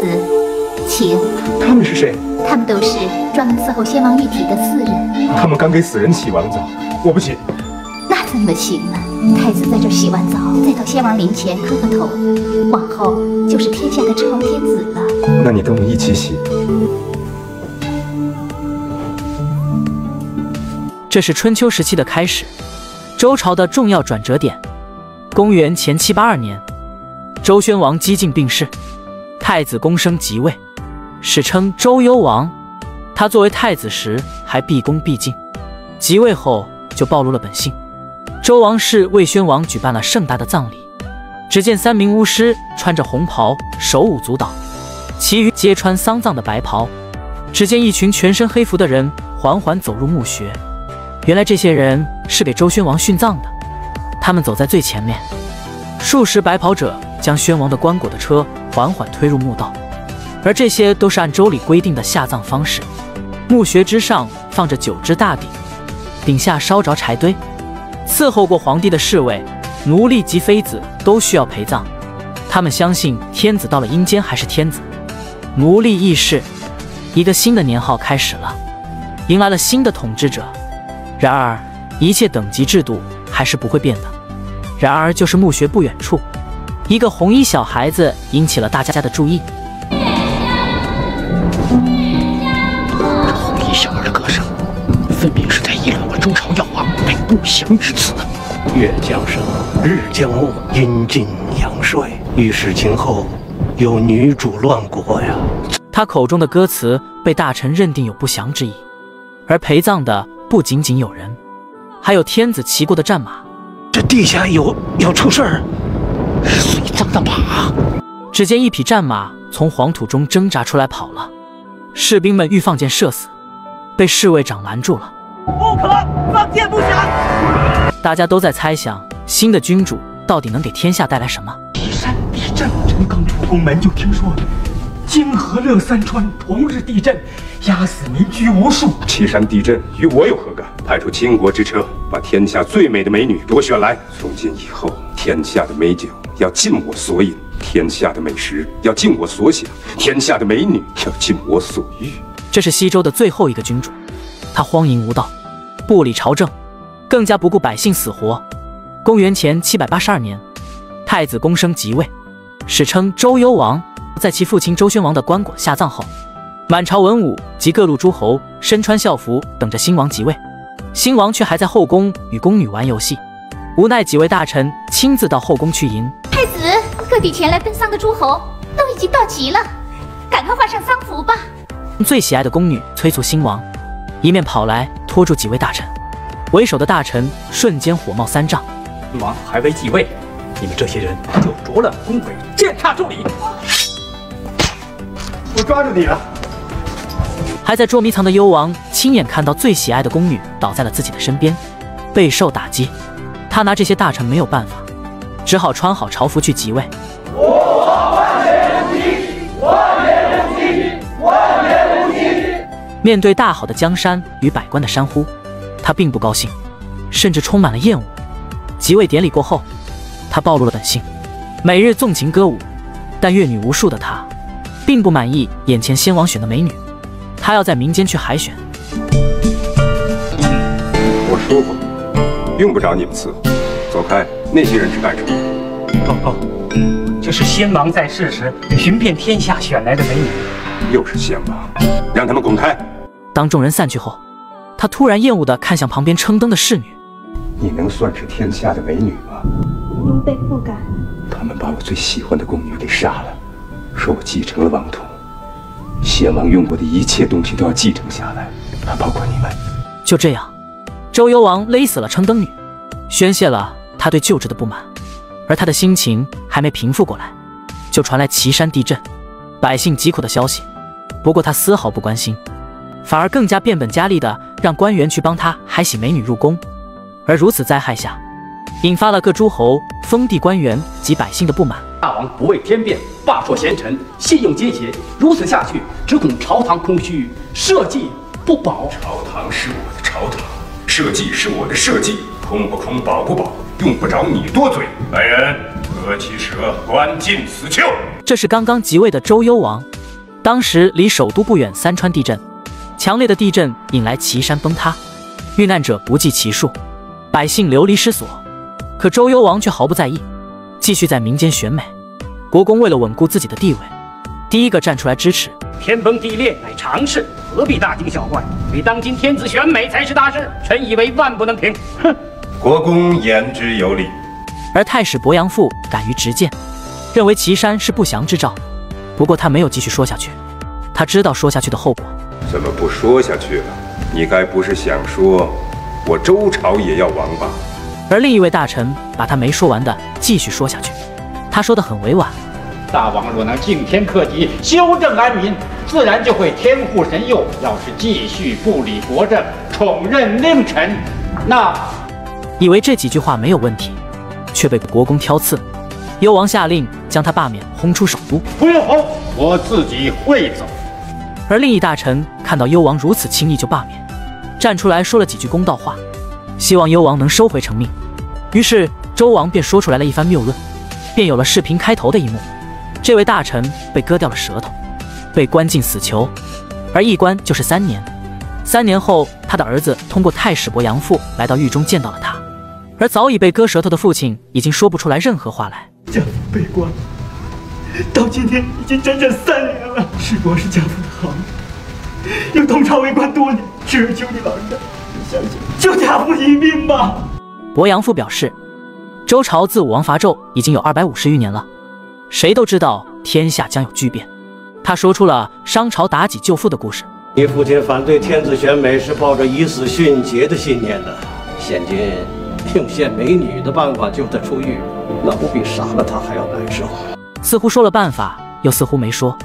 子，请。他们是谁？他们都是专门伺候先王玉体的四人。他们刚给死人洗完澡，我不洗。那怎么行呢？太子在这洗完澡，再到先王灵前磕个头，往后就是天下的朝天子了。那你跟我一起洗。这是春秋时期的开始，周朝的重要转折点。公元前七八二年，周宣王姬晋病逝，太子公生即位，史称周幽王。他作为太子时还毕恭毕敬，即位后就暴露了本性。周王室为宣王举办了盛大的葬礼，只见三名巫师穿着红袍，手舞足蹈，其余皆穿丧葬的白袍。只见一群全身黑服的人缓缓走入墓穴。原来这些人是给周宣王殉葬的，他们走在最前面，数十白袍者将宣王的棺椁的车缓缓推入墓道，而这些都是按周礼规定的下葬方式。墓穴之上放着九只大鼎，鼎下烧着柴堆。伺候过皇帝的侍卫、奴隶及妃子都需要陪葬，他们相信天子到了阴间还是天子，奴隶亦是。一个新的年号开始了，迎来了新的统治者。然而，一切等级制度还是不会变的。然而，就是墓穴不远处，一个红衣小孩子引起了大家的注意。这红衣小孩的歌声，分明是在议论我周朝药王被不祥之词。月将升，日将暮，阴尽阳衰，预示今后有女主乱国呀！他口中的歌词被大臣认定有不祥之意，而陪葬的。不仅仅有人，还有天子骑过的战马。这地下有要出事儿，是随葬的马。只见一匹战马从黄土中挣扎出来跑了，士兵们欲放箭射死，被侍卫长拦住了。不可放箭不响。大家都在猜想新的君主到底能给天下带来什么。敌山地震，臣刚出宫门就听说。泾河乐三川同日地震，压死民居无数。岐山地震与我有何干？派出倾国之车，把天下最美的美女给我选来。从今以后，天下的美酒要尽我所饮，天下的美食要尽我所想，天下的美女要尽我所欲。这是西周的最后一个君主，他荒淫无道，不理朝政，更加不顾百姓死活。公元前七百八十二年，太子公生即位，史称周幽王。在其父亲周宣王的棺椁下葬后，满朝文武及各路诸侯身穿校服，等着新王即位。新王却还在后宫与宫女玩游戏，无奈几位大臣亲自到后宫去迎太子。各地前来奔丧的诸侯都已经到齐了，赶快换上丧服吧。最喜爱的宫女催促新王，一面跑来拖住几位大臣，为首的大臣瞬间火冒三丈。新王还未继位，你们这些人就着了宫规，践踏重礼。我抓住你了！还在捉迷藏的幽王亲眼看到最喜爱的宫女倒在了自己的身边，备受打击。他拿这些大臣没有办法，只好穿好朝服去即位。万年无期！万年无期！万年无期！面对大好的江山与百官的山呼，他并不高兴，甚至充满了厌恶。即位典礼过后，他暴露了本性，每日纵情歌舞，但阅女无数的他。并不满意眼前先王选的美女，他要在民间去海选。我说过，用不着你们伺候，走开。那些人是干什么？报告，这是先王在世时寻遍天下选来的美女。又是先王，让他们滚开。当众人散去后，他突然厌恶地看向旁边撑灯的侍女。你能算是天下的美女吗？奴婢不敢。他们把我最喜欢的宫女给杀了。说我继承了王统，先王用过的一切东西都要继承下来，包括你们。就这样，周幽王勒死了撑灯女，宣泄了他对旧制的不满。而他的心情还没平复过来，就传来岐山地震、百姓疾苦的消息。不过他丝毫不关心，反而更加变本加厉的让官员去帮他海洗美女入宫。而如此灾害下，引发了各诸侯、封地官员及百姓的不满。大王不畏天变，罢黜贤臣，信用奸邪，如此下去，只恐朝堂空虚，社稷不保。朝堂是我的朝堂，社稷是我的社稷，空不空，保不保，用不着你多嘴。来人，割其蛇，关进死囚。这是刚刚即位的周幽王，当时离首都不远，三川地震，强烈的地震引来岐山崩塌，遇难者不计其数，百姓流离失所。可周幽王却毫不在意，继续在民间选美。国公为了稳固自己的地位，第一个站出来支持。天崩地裂乃常事，何必大惊小怪？为当今天子选美才是大事，臣以为万不能停。哼！国公言之有理。而太史伯阳父敢于直谏。认为岐山是不祥之兆，不过他没有继续说下去，他知道说下去的后果。怎么不说下去了？你该不是想说，我周朝也要亡吧？而另一位大臣把他没说完的继续说下去，他说的很委婉：大王若能敬天克己，修正安民，自然就会天护神佑。要是继续不理国政，宠任佞臣，那……以为这几句话没有问题，却被国公挑刺。幽王下令将他罢免，轰出首都。不用轰，我自己会走。而另一大臣看到幽王如此轻易就罢免，站出来说了几句公道话，希望幽王能收回成命。于是周王便说出来了一番谬论，便有了视频开头的一幕。这位大臣被割掉了舌头，被关进死囚，而一关就是三年。三年后，他的儿子通过太史伯阳父来到狱中见到了他，而早已被割舌头的父亲已经说不出来任何话来。家父被关，到今天已经整整三年了。是国是家父的好意，又同朝为官多年，只求你老人家，救家父一命吧。伯阳父表示，周朝自武王伐纣已经有二百五十余年了，谁都知道天下将有巨变。他说出了商朝妲己救父的故事。你父亲反对天子选美是抱着以死殉节的信念的，现今用献美女的办法救他出狱。那不比杀了他还要难受？似乎说了办法，又似乎没说。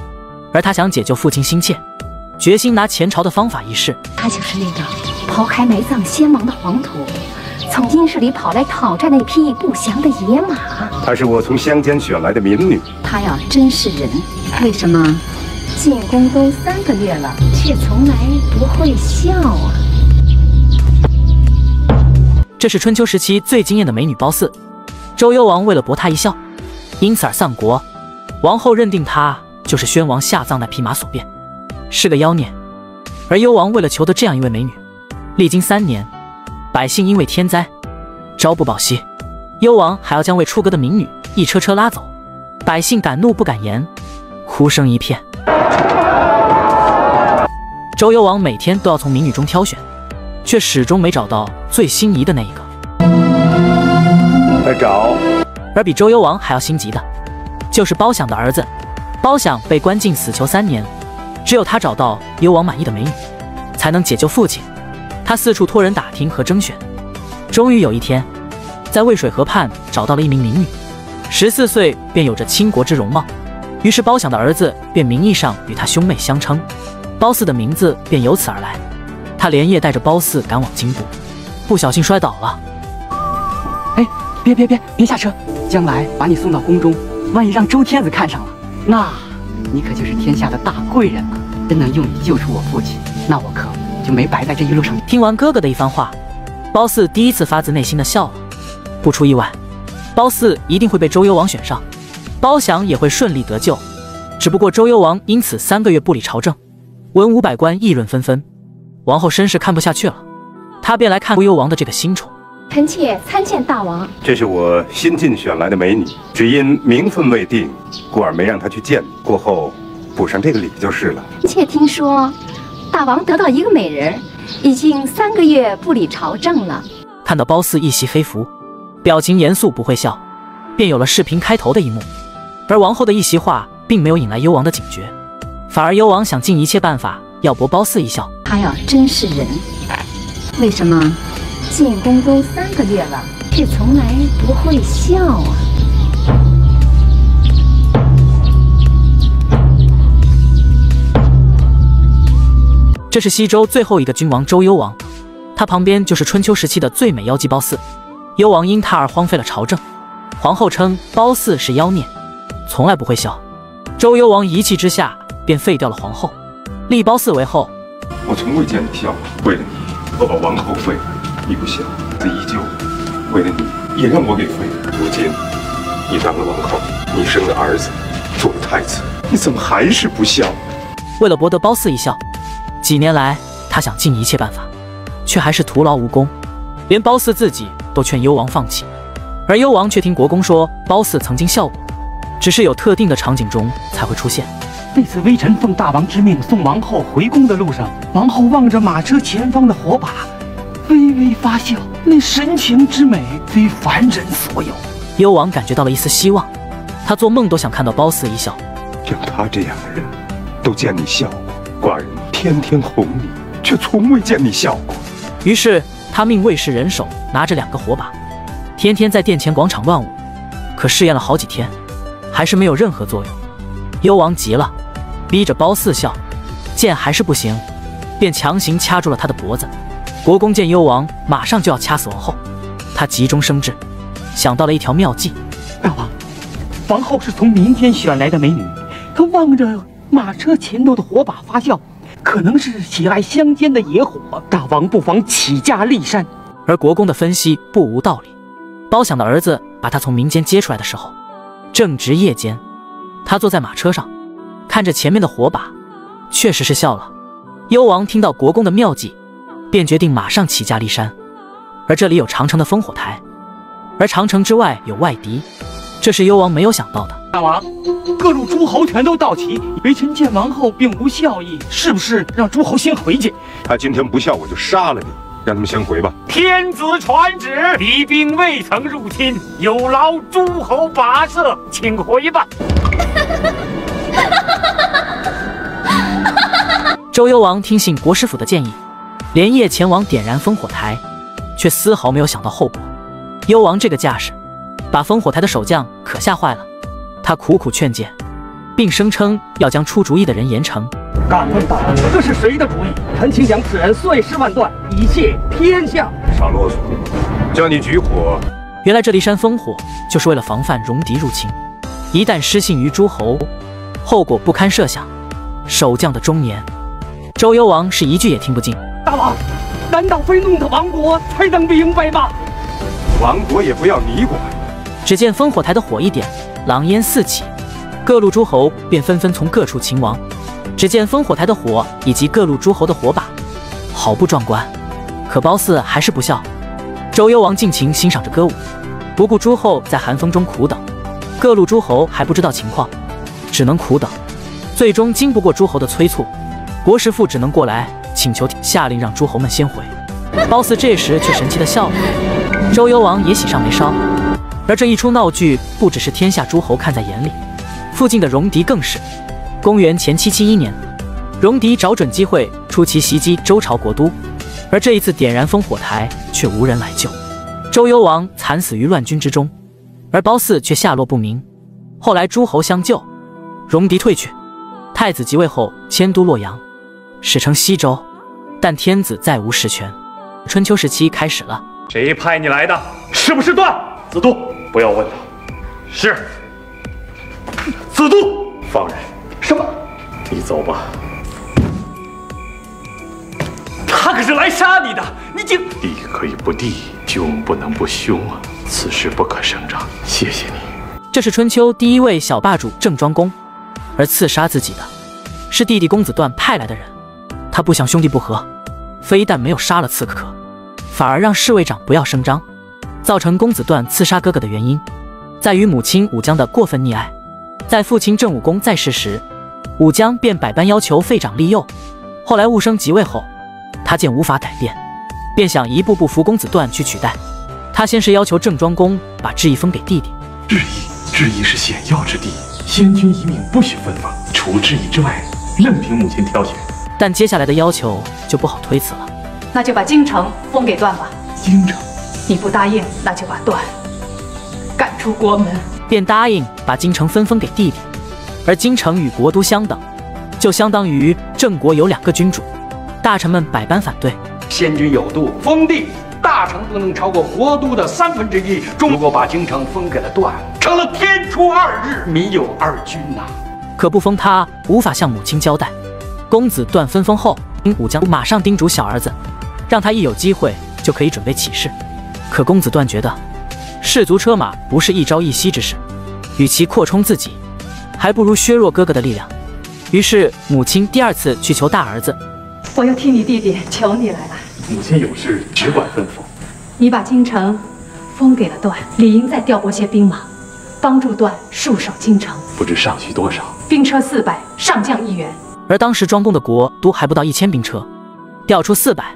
而他想解救父亲心切，决心拿前朝的方法一试。他就是那个刨开埋葬先王的黄土，从阴室里跑来讨债那匹不祥的野马。她是我从乡间选来的民女。她要真是人，为什么进宫都三个月了，却从来不会笑啊？这是春秋时期最惊艳的美女褒姒。周幽王为了博她一笑，因此而丧国。王后认定她就是宣王下葬那匹马所变，是个妖孽。而幽王为了求得这样一位美女，历经三年，百姓因为天灾朝不保夕，幽王还要将未出阁的民女一车车拉走，百姓敢怒不敢言，哭声一片。周幽王每天都要从民女中挑选，却始终没找到最心仪的那一个。快找！而比周幽王还要心急的，就是包想的儿子。包想被关进死囚三年，只有他找到幽王满意的美女，才能解救父亲。他四处托人打听和征选，终于有一天，在渭水河畔找到了一名民女，十四岁便有着倾国之容貌。于是包想的儿子便名义上与他兄妹相称，褒姒的名字便由此而来。他连夜带着褒姒赶往京都，不小心摔倒了。哎。别别别别下车！将来把你送到宫中，万一让周天子看上了，那，你可就是天下的大贵人了。真能用你救出我父亲，那我可就没白在这一路上。听完哥哥的一番话，褒姒第一次发自内心的笑了。不出意外，褒姒一定会被周幽王选上，褒祥也会顺利得救。只不过周幽王因此三个月不理朝政，文武百官议论纷纷。王后身世看不下去了，她便来看周幽王的这个新宠。臣妾参见大王。这是我新晋选来的美女，只因名分未定，故而没让她去见你。过后补上这个礼就是了。臣妾听说，大王得到一个美人，已经三个月不理朝政了。看到褒姒一袭黑服，表情严肃不会笑，便有了视频开头的一幕。而王后的一席话，并没有引来幽王的警觉，反而幽王想尽一切办法要博褒姒一笑。他要真是人，为什么？进宫都三个月了，却从来不会笑啊！这是西周最后一个君王周幽王，他旁边就是春秋时期的最美妖姬褒姒。幽王因他而荒废了朝政，皇后称褒姒是妖孽，从来不会笑。周幽王一气之下便废掉了皇后，立褒姒为后。我从未见你笑，为了你，我把王后废了。你不孝，这依旧为了你，也让我给废了。如今你当了王后，你生了儿子，做了太子，你怎么还是不孝？为了博得褒姒一笑，几年来他想尽一切办法，却还是徒劳无功。连褒姒自己都劝幽王放弃，而幽王却听国公说褒姒曾经笑过，只是有特定的场景中才会出现。那次微臣奉大王之命送王后回宫的路上，王后望着马车前方的火把，微微发笑，那神情之美非凡人所有。幽王感觉到了一丝希望，他做梦都想看到褒姒一笑。像他这样的人，都见你笑过，寡人天天哄你，却从未见你笑过。于是他命卫士人手拿着两个火把，天天在殿前广场乱舞。可试验了好几天，还是没有任何作用。幽王急了。逼着褒姒笑，见还是不行，便强行掐住了他的脖子。国公见幽王马上就要掐死王后，他急中生智，想到了一条妙计。大王，王后是从民间选来的美女，她望着马车前头的火把发笑，可能是喜爱乡间的野火。大王不妨起驾骊山。而国公的分析不无道理。包想的儿子把他从民间接出来的时候，正值夜间，他坐在马车上。看着前面的火把，确实是笑了。幽王听到国公的妙计，便决定马上起驾骊山。而这里有长城的烽火台，而长城之外有外敌，这是幽王没有想到的。大王，各路诸侯全都到齐，微臣见王后并无笑意，是不是让诸侯先回去？他今天不笑，我就杀了你，让他们先回吧。天子传旨，敌兵未曾入侵，有劳诸侯跋涉，请回吧。周幽王听信国师府的建议，连夜前往点燃烽火台，却丝毫没有想到后果。幽王这个架势，把烽火台的守将可吓坏了。他苦苦劝谏，并声称要将出主意的人严惩。敢问大王，这是谁的主意？臣请将此人碎尸万段，以谢天下。少啰嗦，叫你举火。原来这骊山烽火就是为了防范戎狄入侵，一旦失信于诸侯，后果不堪设想。守将的忠言。周幽王是一句也听不进。大王，难道非弄得亡国才能明白吗？亡国也不要你管。只见烽火台的火一点，狼烟四起，各路诸侯便纷纷从各处擒王。只见烽火台的火以及各路诸侯的火把，好不壮观。可褒姒还是不笑。周幽王尽情欣赏着歌舞，不顾诸侯在寒风中苦等。各路诸侯还不知道情况，只能苦等。最终经不过诸侯的催促。国师傅只能过来请求，下令让诸侯们先回。褒姒这时却神气的笑了，周幽王也喜上眉梢。而这一出闹剧，不只是天下诸侯看在眼里，附近的戎狄更是。公元前七七一年，戎狄找准机会出奇袭击周朝国都，而这一次点燃烽火台，却无人来救。周幽王惨死于乱军之中，而褒姒却下落不明。后来诸侯相救，戎狄退去，太子即位后迁都洛阳。史称西周，但天子再无实权。春秋时期开始了。谁派你来的？是不是段子都？不要问他。是。子都，放人。什么？你走吧。他可是来杀你的，你竟……弟可以不弟，兄不能不兄啊！此事不可声张。谢谢你。这是春秋第一位小霸主郑庄公，而刺杀自己的是弟弟公子段派来的人。他不想兄弟不和，非但没有杀了刺客，反而让侍卫长不要声张。造成公子段刺杀哥哥的原因，在于母亲武姜的过分溺爱。在父亲郑武公在世时，武姜便百般要求废长立幼。后来武生即位后，他见无法改变，便想一步步扶公子段去取代。他先是要求郑庄公把质邑封给弟弟。质邑，质邑是险要之地，先君一命不许分封，除质邑之外，任凭母亲挑选。但接下来的要求就不好推辞了，那就把京城封给段吧。京城，你不答应，那就把段赶出国门。便答应把京城分封给弟弟，而京城与国都相等，就相当于郑国有两个君主。大臣们百般反对。先君有度，封地大臣不能超过国都的三分之一。如果把京城封给了段，成了天出二日，民有二君呐。可不封他，无法向母亲交代。公子段分封后，武将马上叮嘱小儿子，让他一有机会就可以准备起事。可公子段觉得士卒车马不是一朝一夕之事，与其扩充自己，还不如削弱哥哥的力量。于是母亲第二次去求大儿子，我要替你弟弟求你来了。母亲有事只管吩咐。你把京城封给了段，理应再调拨些兵马，帮助段戍守京城。不知上需多少？兵车四百，上将一员。而当时庄公的国都还不到一千兵车，调出四百，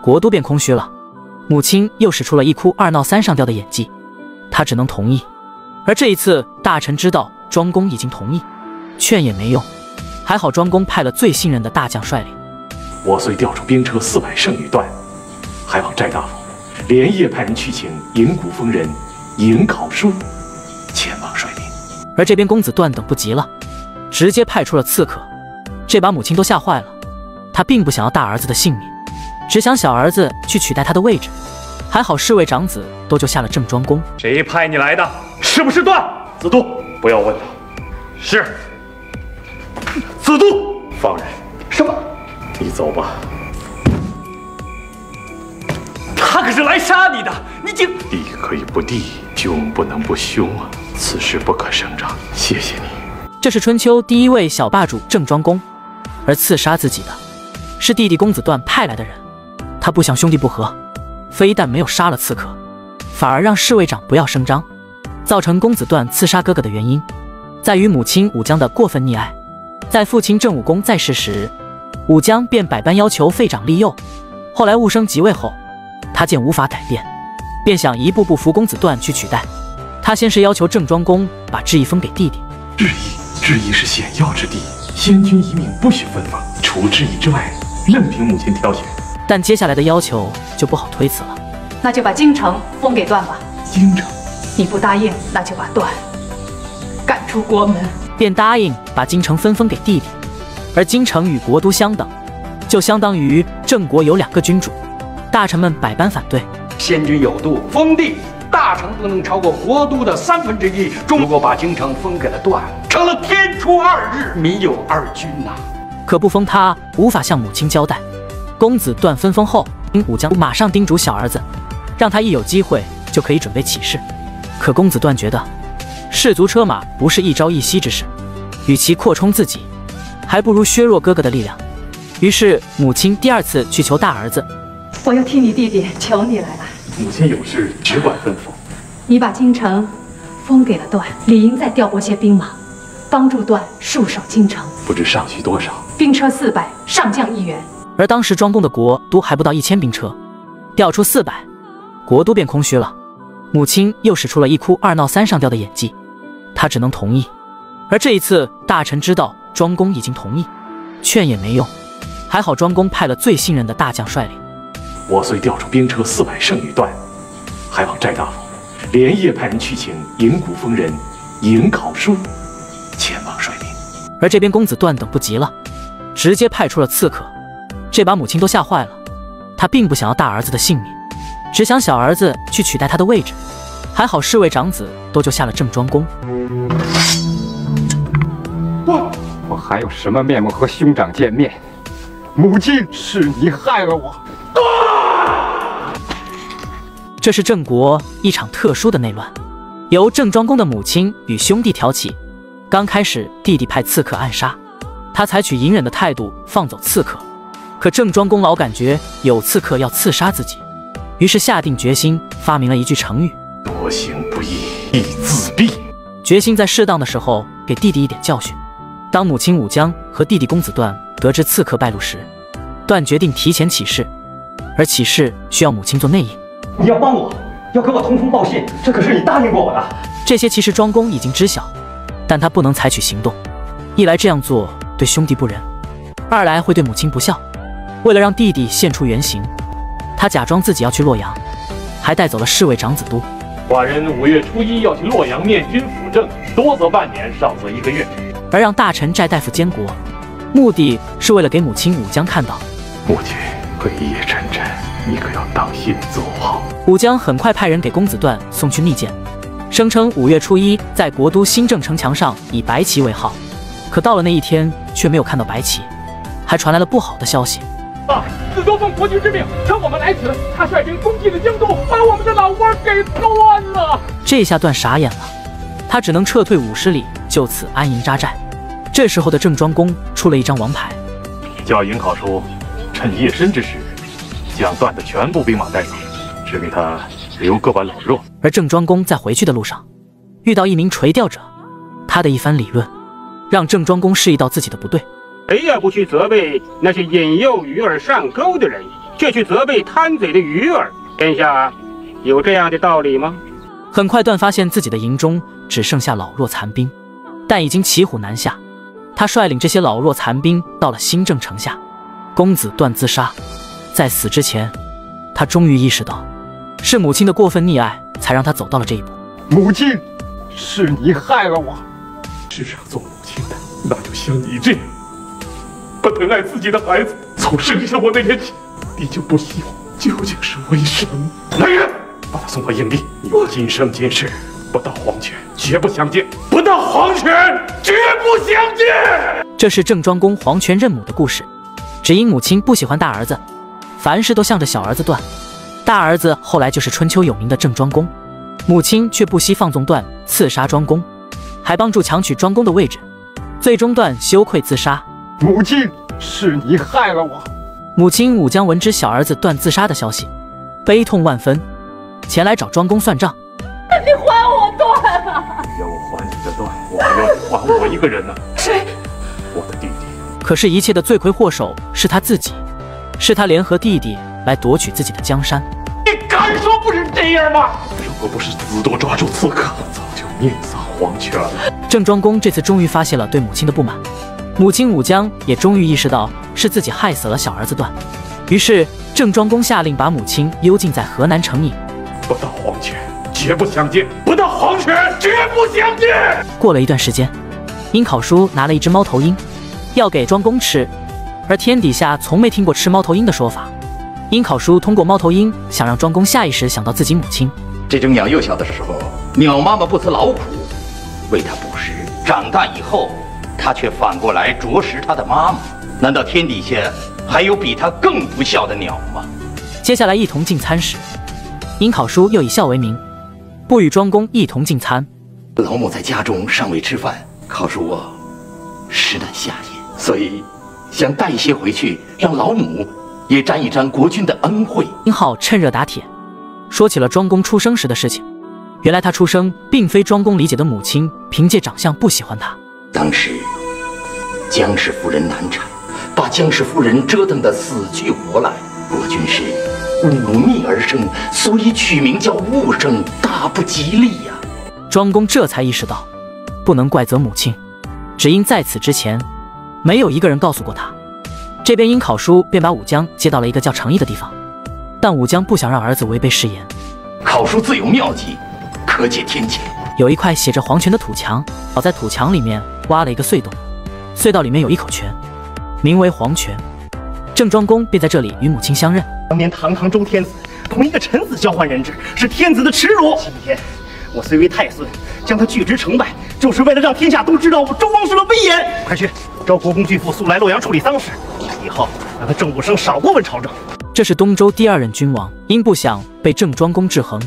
国都便空虚了。母亲又使出了一哭二闹三上吊的演技，他只能同意。而这一次，大臣知道庄公已经同意，劝也没用。还好庄公派了最信任的大将率领。我虽调出兵车四百胜于段，还望寨大夫连夜派人去请营谷峰人尹考叔前往率领。而这边公子段等不及了，直接派出了刺客，这把母亲都吓坏了。她并不想要大儿子的性命，只想小儿子去取代他的位置。还好侍卫长子都救下了郑庄公。谁派你来的？是不是段子都？不要问了。是。子都，放人。什么？你走吧。他可是来杀你的，你竟……弟可以不弟，兄不能不兄啊！此事不可声张。谢谢你。这是春秋第一位小霸主郑庄公，而刺杀自己的是弟弟公子段派来的人。他不想兄弟不和，非但没有杀了刺客，反而让侍卫长不要声张。造成公子段刺杀哥哥的原因，在于母亲武姜的过分溺爱。在父亲郑武公在世时，武姜便百般要求废长立幼。后来武生即位后，他见无法改变，便想一步步扶公子段去取代。他先是要求郑庄公把质邑封给弟弟。质邑，质邑是险要之地，先君一命不许分封。除质邑之外，任凭母亲挑选。但接下来的要求就不好推辞了。那就把京城封给段吧。京城，你不答应，那就把段赶出国门。便答应把京城分封给弟弟，而京城与国都相等，就相当于郑国有两个君主。大臣们百般反对。先君有度，封地大城不能超过国都的三分之一。如果把京城封给了段，成了天出二日，民有二君呐。可不封他，无法向母亲交代。公子段分封后，武将马上叮嘱小儿子，让他一有机会就可以准备起事。可公子段觉得。士卒车马不是一朝一夕之事，与其扩充自己，还不如削弱哥哥的力量。于是母亲第二次去求大儿子：“我要替你弟弟求你来了。”母亲有事只管吩咐。你把京城封给了段，理应再调拨些兵马，帮助段戍守京城。不知上需多少？兵车四百，上将一员。而当时庄公的国都还不到一千兵车，调出四百，国都便空虚了。母亲又使出了一哭二闹三上吊的演技。他只能同意，而这一次大臣知道庄公已经同意，劝也没用。还好庄公派了最信任的大将率领。我虽调出兵车四百胜于段，还望寨大夫连夜派人去请营谷峰人尹考叔前往率兵。而这边公子段等不及了，直接派出了刺客，这把母亲都吓坏了。他并不想要大儿子的性命，只想小儿子去取代他的位置。还好侍卫长子都救下了郑庄公。我我还有什么面目和兄长见面？母亲，是你害了我。这是郑国一场特殊的内乱，由郑庄公的母亲与兄弟挑起。刚开始，弟弟派刺客暗杀，他采取隐忍的态度放走刺客。可郑庄公老感觉有刺客要刺杀自己，于是下定决心发明了一句成语。多行不义必自毙，决心在适当的时候给弟弟一点教训。当母亲武姜和弟弟公子段得知刺客败露时，段决定提前起事，而起事需要母亲做内应。你要帮我，要给我通风报信，这可是你答应过我的。这些其实庄公已经知晓，但他不能采取行动。一来这样做对兄弟不仁，二来会对母亲不孝。为了让弟弟现出原形，他假装自己要去洛阳，还带走了侍卫长子都。寡人五月初一要去洛阳面君辅政，多则半年，少则一个月。而让大臣寨大夫监国，目的是为了给母亲武姜看到。母亲会一夜沉沉，你可要当心走好。武姜很快派人给公子段送去密件，声称五月初一在国都新郑城墙上以白旗为号。可到了那一天，却没有看到白旗，还传来了不好的消息。啊子都奉国君之命，趁我们来此，他率兵攻进了京都，把我们的老窝给端了。这下段傻眼了，他只能撤退五十里，就此安营扎寨。这时候的郑庄公出了一张王牌，叫尹考叔趁夜深之时，将段的全部兵马带走，只给他留个把老弱。而郑庄公在回去的路上，遇到一名垂钓者，他的一番理论，让郑庄公示意到自己的不对。谁也不去责备那些引诱鱼儿上钩的人，却去责备贪嘴的鱼儿。天下有这样的道理吗？很快，段发现自己的营中只剩下老弱残兵，但已经骑虎难下。他率领这些老弱残兵到了新郑城下，公子段自杀。在死之前，他终于意识到，是母亲的过分溺爱，才让他走到了这一步。母亲，是你害了我。世上做母亲的，那就像你这样，不疼爱自己的孩子。从生下我那天起，你就不希望。究竟是为什么？来人，把他送回营地。我今生今世不到黄泉，绝不相见；不到黄泉，绝不相见。这是郑庄公黄泉认母的故事。只因母亲不喜欢大儿子，凡事都向着小儿子段。大儿子后来就是春秋有名的郑庄公，母亲却不惜放纵段刺杀庄公，还帮助强取庄公的位置，最终段羞愧自杀。母亲，是你害了我。母亲武姜闻知小儿子段自杀的消息，悲痛万分，前来找庄公算账。你还我段啊！要我还你的段，我还要你还我一个人呢。谁？我的弟弟。可是，一切的罪魁祸首是他自己，是他联合弟弟来夺取自己的江山。你敢说不是这样吗？如果不是子多抓住刺客，早就命丧黄泉了。郑庄公这次终于发泄了对母亲的不满，母亲武姜也终于意识到。是自己害死了小儿子段，于是郑庄公下令把母亲幽禁在河南城邑。不到黄泉，绝不相见；不到黄泉，绝不相见。过了一段时间，殷考叔拿了一只猫头鹰，要给庄公吃，而天底下从没听过吃猫头鹰的说法。殷考叔通过猫头鹰想让庄公下意识想到自己母亲。这只鸟幼小的时候，鸟妈妈不辞劳苦为它捕食，长大以后，它却反过来啄食它的妈妈。难道天底下还有比它更不孝的鸟吗？接下来一同进餐时，殷考叔又以孝为名，不与庄公一同进餐。老母在家中尚未吃饭，考叔我实难下咽，所以想带一些回去，让老母也沾一沾国君的恩惠。殷浩趁热打铁，说起了庄公出生时的事情。原来他出生并非庄公理解的母亲凭借长相不喜欢他。当时姜氏夫人难产。把姜氏夫人折腾得死去活来，国君是忤逆而生，所以取名叫忤生，大不吉利呀。庄公这才意识到，不能怪责母亲，只因在此之前，没有一个人告诉过他。这边因考叔便把武姜接到了一个叫成邑的地方，但武姜不想让儿子违背誓言。考叔自有妙计，可解天劫。有一块写着黄泉的土墙，倒在土墙里面挖了一个隧洞，隧道里面有一口泉。名为黄泉，郑庄公便在这里与母亲相认。当年堂堂周天子同一个臣子交换人质，是天子的耻辱。今天我虽为太孙，将他拒之成败，就是为了让天下都知道我周王室的威严。快去召国公巨父速来洛阳处理丧事，以后让他郑武生少过问朝政。这是东周第二任君王，因不想被郑庄公制衡，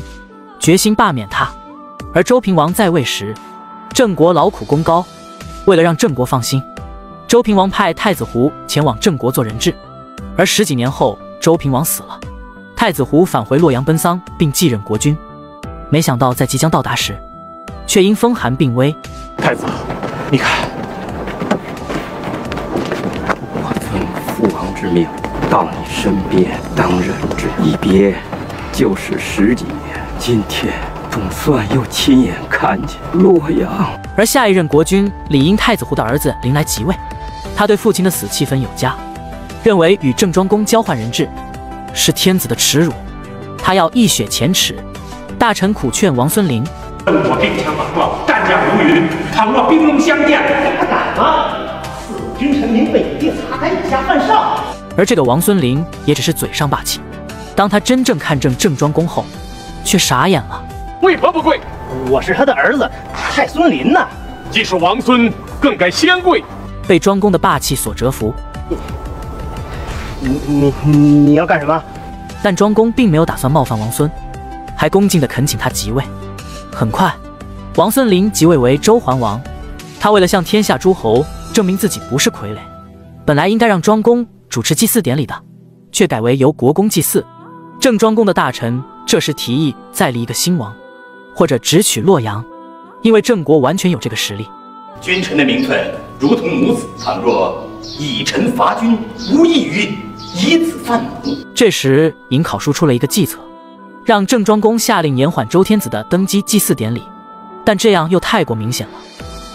决心罢免他。而周平王在位时，郑国劳苦功高，为了让郑国放心。周平王派太子胡前往郑国做人质，而十几年后，周平王死了，太子胡返回洛阳奔丧，并继任国君。没想到在即将到达时，却因风寒病危。太子，你看，命到你身边当人质，一别就是十几年，今天总算又亲眼看见洛阳。而下一任国君理应太子胡的儿子临来即位。他对父亲的死气愤有加，认为与郑庄公交换人质是天子的耻辱，他要一雪前耻。大臣苦劝王孙林：“我兵强马壮，战将如云，倘若兵戎相见，他敢吗？四君臣名被定，他敢以下犯上？”而这个王孙林也只是嘴上霸气，当他真正看正郑庄公后，却傻眼了。为何不跪？我是他的儿子太孙林呐！既是王孙，更该先跪。被庄公的霸气所折服，你你你要干什么？但庄公并没有打算冒犯王孙，还恭敬地恳请他即位。很快，王孙林即位为周桓王。他为了向天下诸侯证明自己不是傀儡，本来应该让庄公主持祭祀典礼的，却改为由国公祭祀。郑庄公的大臣这时提议再立一个新王，或者直取洛阳，因为郑国完全有这个实力。君臣的名分如同母子，倘若以臣伐君，无异于以子犯母。这时，尹考叔出了一个计策，让郑庄公下令延缓周天子的登基祭祀典礼，但这样又太过明显了。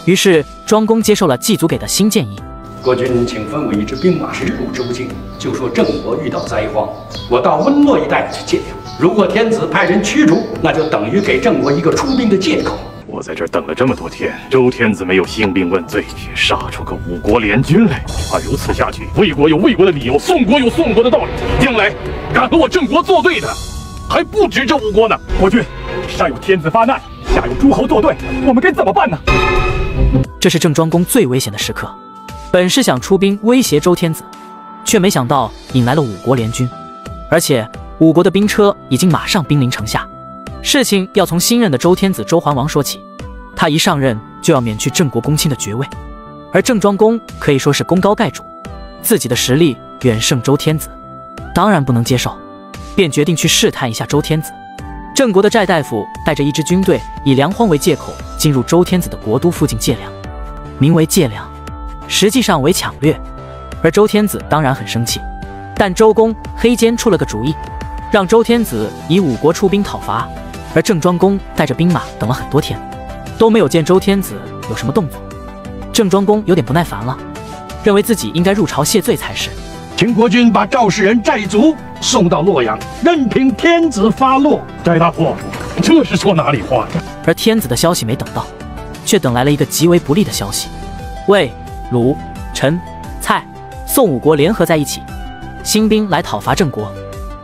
于是，庄公接受了祭祖给的新建议。国君，请分我一支兵马，深入周境，就说郑国遇到灾荒，我到温洛一带去借粮。如果天子派人驱逐，那就等于给郑国一个出兵的借口。我在这儿等了这么多天，周天子没有兴兵问罪，却杀出个五国联军来。怕如此下去，魏国有魏国的理由，宋国有宋国的道理。将来敢和我郑国作对的，还不止这五国呢。国君，上有天子发难，下有诸侯作对，我们该怎么办呢？这是郑庄公最危险的时刻。本是想出兵威胁周天子，却没想到引来了五国联军，而且五国的兵车已经马上兵临城下。事情要从新任的周天子周桓王说起，他一上任就要免去郑国公卿的爵位，而郑庄公可以说是功高盖主，自己的实力远胜周天子，当然不能接受，便决定去试探一下周天子。郑国的寨大夫带着一支军队，以粮荒为借口进入周天子的国都附近借粮，名为借粮。实际上为抢掠，而周天子当然很生气，但周公黑肩出了个主意，让周天子以五国出兵讨伐，而郑庄公带着兵马等了很多天，都没有见周天子有什么动作。郑庄公有点不耐烦了，认为自己应该入朝谢罪才是，秦国君把赵氏人寨族送到洛阳，任凭天子发落。翟大夫，这是说哪里话呀？而天子的消息没等到，却等来了一个极为不利的消息，魏。鲁、陈、蔡、宋五国联合在一起，兴兵来讨伐郑国。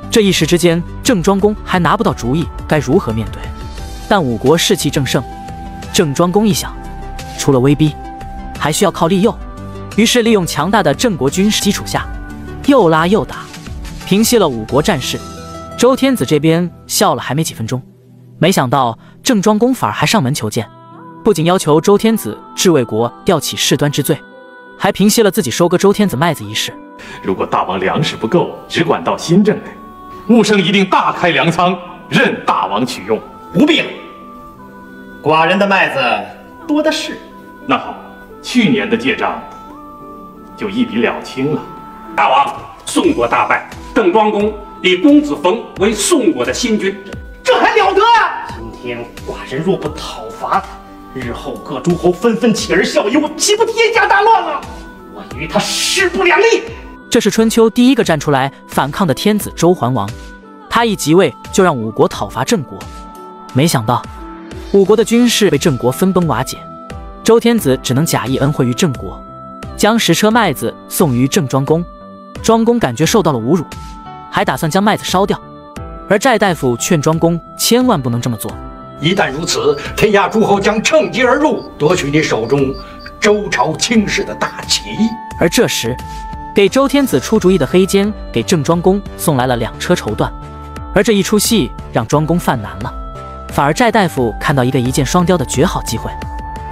这一时之间，郑庄公还拿不到主意该如何面对。但五国士气正盛，郑庄公一想，除了威逼，还需要靠利诱。于是利用强大的郑国军事基础下，又拉又打，平息了五国战事。周天子这边笑了还没几分钟，没想到郑庄公反而还上门求见，不仅要求周天子治魏国吊起事端之罪。还平息了自己收割周天子麦子一事。如果大王粮食不够，只管到新郑来，务生一定大开粮仓，任大王取用。不必了，寡人的麦子多的是。那好，去年的借账就一笔了清了。大王，宋国大败，郑庄公立公子冯为宋国的新君，这还了得啊！今天寡人若不讨伐他，日后各诸侯纷纷起而效尤，岂不天下大乱了？我与他势不两立。这是春秋第一个站出来反抗的天子周桓王，他一即位就让五国讨伐郑国，没想到五国的军事被郑国分崩瓦解，周天子只能假意恩惠于郑国，将十车麦子送于郑庄公。庄公感觉受到了侮辱，还打算将麦子烧掉，而寨大夫劝庄公千万不能这么做。一旦如此，天下诸侯将趁机而入，夺取你手中周朝卿士的大旗。而这时，给周天子出主意的黑肩给郑庄公送来了两车绸缎，而这一出戏让庄公犯难了。反而寨大夫看到一个一箭双雕的绝好机会，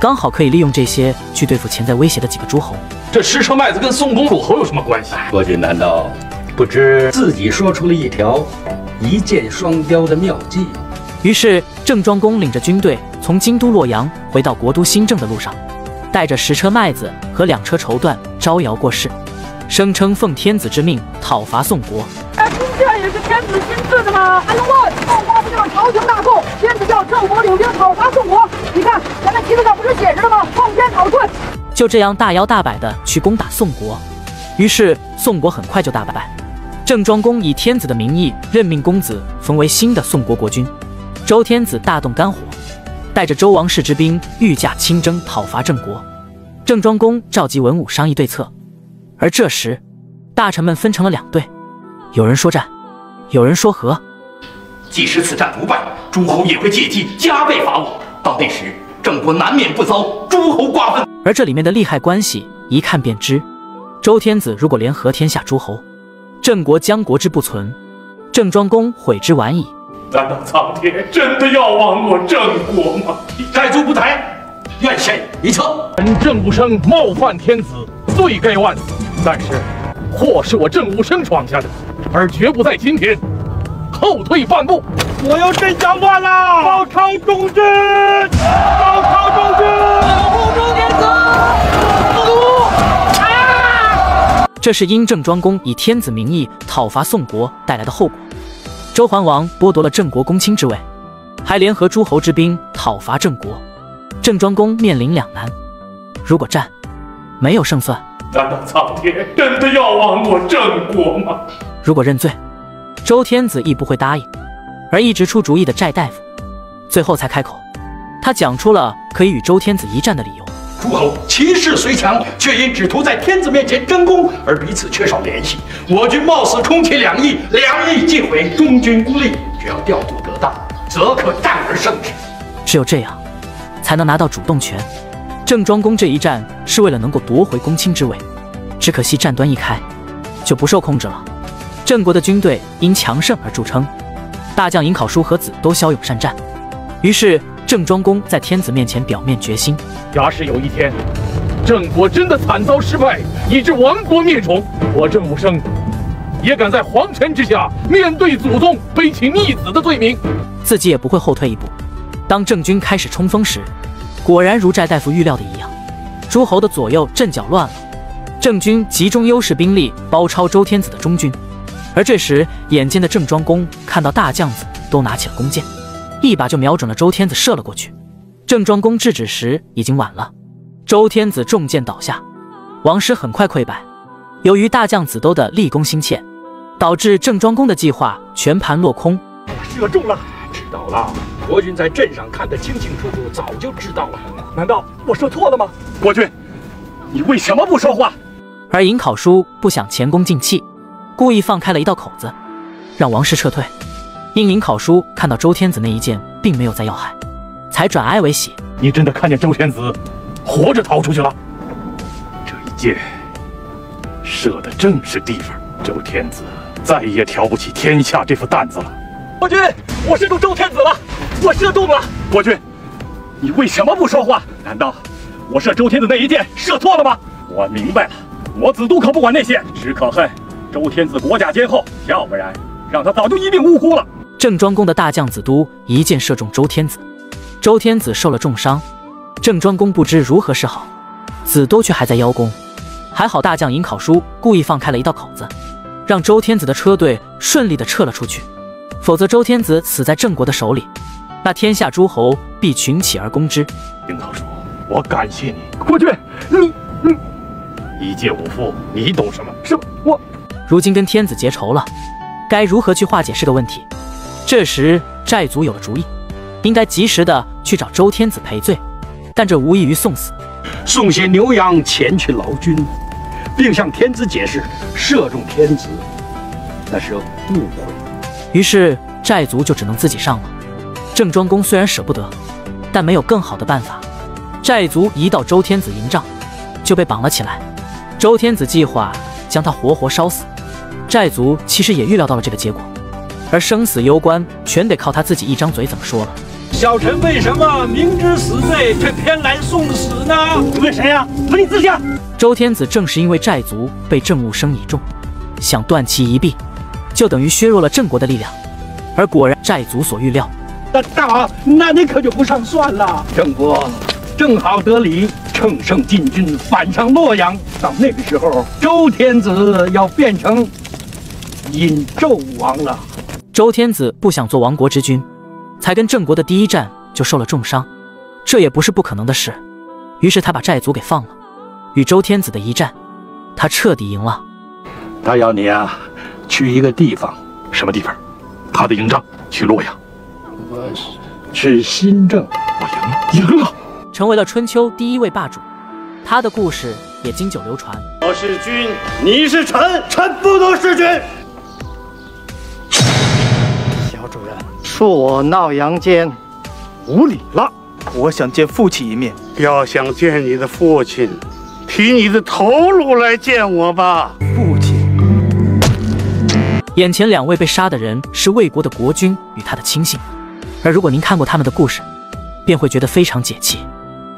刚好可以利用这些去对付潜在威胁的几个诸侯。这十车麦子跟宋公主侯有什么关系？国君难道不知自己说出了一条一箭双雕的妙计？于是，郑庄公领着军队从京都洛阳回到国都新郑的路上，带着十车麦子和两车绸缎招摇过市，声称奉天子之命讨伐宋国。这是天子亲自的吗？还用问？报国不就是朝廷大宋，天子叫郑国领兵讨伐宋国。你看，咱们旗子上不是写着的吗？奉天讨顺。就这样大摇大摆的去攻打宋国，于是宋国很快就大败。郑庄公以天子的名义任命公子封为新的宋国国君。周天子大动肝火，带着周王室之兵御驾亲征讨伐郑国。郑庄公召集文武商议对策，而这时大臣们分成了两队，有人说战，有人说和。即使此战不败，诸侯也会借机加倍伐我。到那时，郑国难免不遭诸侯瓜分。而这里面的利害关系一看便知。周天子如果联合天下诸侯，郑国将国之不存，郑庄公悔之晚矣。难道苍天真的要亡我郑国吗？寨主不才，愿献一策。本郑武生冒犯天子，罪该万死。但是祸是我郑武生闯下的，而绝不在今天后退半步。我要镇江乱了！报朝忠君！报朝忠君！保护周天子！这是因郑庄公以天子名义讨伐宋国带来的后果。周桓王剥夺了郑国公卿之位，还联合诸侯之兵讨伐郑国。郑庄公面临两难：如果战，没有胜算；难道苍天真的要亡我郑国吗？如果认罪，周天子亦不会答应。而一直出主意的寨大夫，最后才开口，他讲出了可以与周天子一战的理由。诸侯其势虽强，却因只图在天子面前争功而彼此缺少联系。我军冒死充其两翼，两翼尽毁，中军孤立。只要调度得当，则可战而胜之。只有这样，才能拿到主动权。郑庄公这一战是为了能够夺回公卿之位，只可惜战端一开，就不受控制了。郑国的军队因强盛而著称。大将尹考叔和子都骁勇善战，于是郑庄公在天子面前表面决心：假使有一天郑国真的惨遭失败，以致亡国灭种，我郑武生也敢在皇权之下面对祖宗，背起逆子的罪名，自己也不会后退一步。当郑军开始冲锋时，果然如寨大夫预料的一样，诸侯的左右阵脚乱了，郑军集中优势兵力包抄周天子的中军。而这时，眼尖的郑庄公看到大将子都拿起了弓箭，一把就瞄准了周天子射了过去。郑庄公制止时已经晚了，周天子中箭倒下，王师很快溃败。由于大将子都的立功心切，导致郑庄公的计划全盘落空。射中了，知道了。国君在镇上看得清清楚楚，早就知道了。难道我说错了吗？国君，你为什么不说话？而尹考叔不想前功尽弃。故意放开了一道口子，让王氏撤退。因尹考叔看到周天子那一箭并没有在要害，才转哀为喜。你真的看见周天子活着逃出去了？这一箭射的正是地方，周天子再也挑不起天下这副担子了。国君，我射中周天子了，我射中了。国君，你为什么不说话？难道我射周天子那一箭射错了吗？我明白了，我子都可不管那些，只可恨。周天子国家坚厚，要不然让他早就一命呜呼了。郑庄公的大将子都一箭射中周天子，周天子受了重伤，郑庄公不知如何是好，子都却还在邀功。还好大将尹考叔故意放开了一道口子，让周天子的车队顺利的撤了出去，否则周天子死在郑国的手里，那天下诸侯必群起而攻之。樱桃叔，我感谢你。国君，你你一介武夫，你懂什么？什我。如今跟天子结仇了，该如何去化解是个问题。这时寨主有了主意，应该及时的去找周天子赔罪，但这无异于送死。送些牛羊前去劳军，并向天子解释射中天子那是误会。于是寨族就只能自己上了。郑庄公虽然舍不得，但没有更好的办法。寨族一到周天子营帐，就被绑了起来。周天子计划将他活活烧死。寨族其实也预料到了这个结果，而生死攸关，全得靠他自己一张嘴怎么说了。小臣为什么明知死罪，却偏来送死呢？问谁呀？问你自己。周天子正是因为寨族被郑武生倚重，想断其一臂，就等于削弱了郑国的力量。而果然寨族所预料。那大王，那你可就不上算了。郑国正好得理，乘胜进军，反上洛阳。到那个时候，周天子要变成。殷纣王了。周天子不想做亡国之君，才跟郑国的第一战就受了重伤，这也不是不可能的事。于是他把寨族给放了，与周天子的一战，他彻底赢了。他要你啊，去一个地方，什么地方？他的营帐，去洛阳。我是新郑，我赢了，赢了，成为了春秋第一位霸主。他的故事也经久流传。我是君，你是臣，臣不能弑君。小主人恕我闹阳间无礼了，我想见父亲一面。要想见你的父亲，提你的头颅来见我吧。父亲，眼前两位被杀的人是魏国的国君与他的亲信，而如果您看过他们的故事，便会觉得非常解气。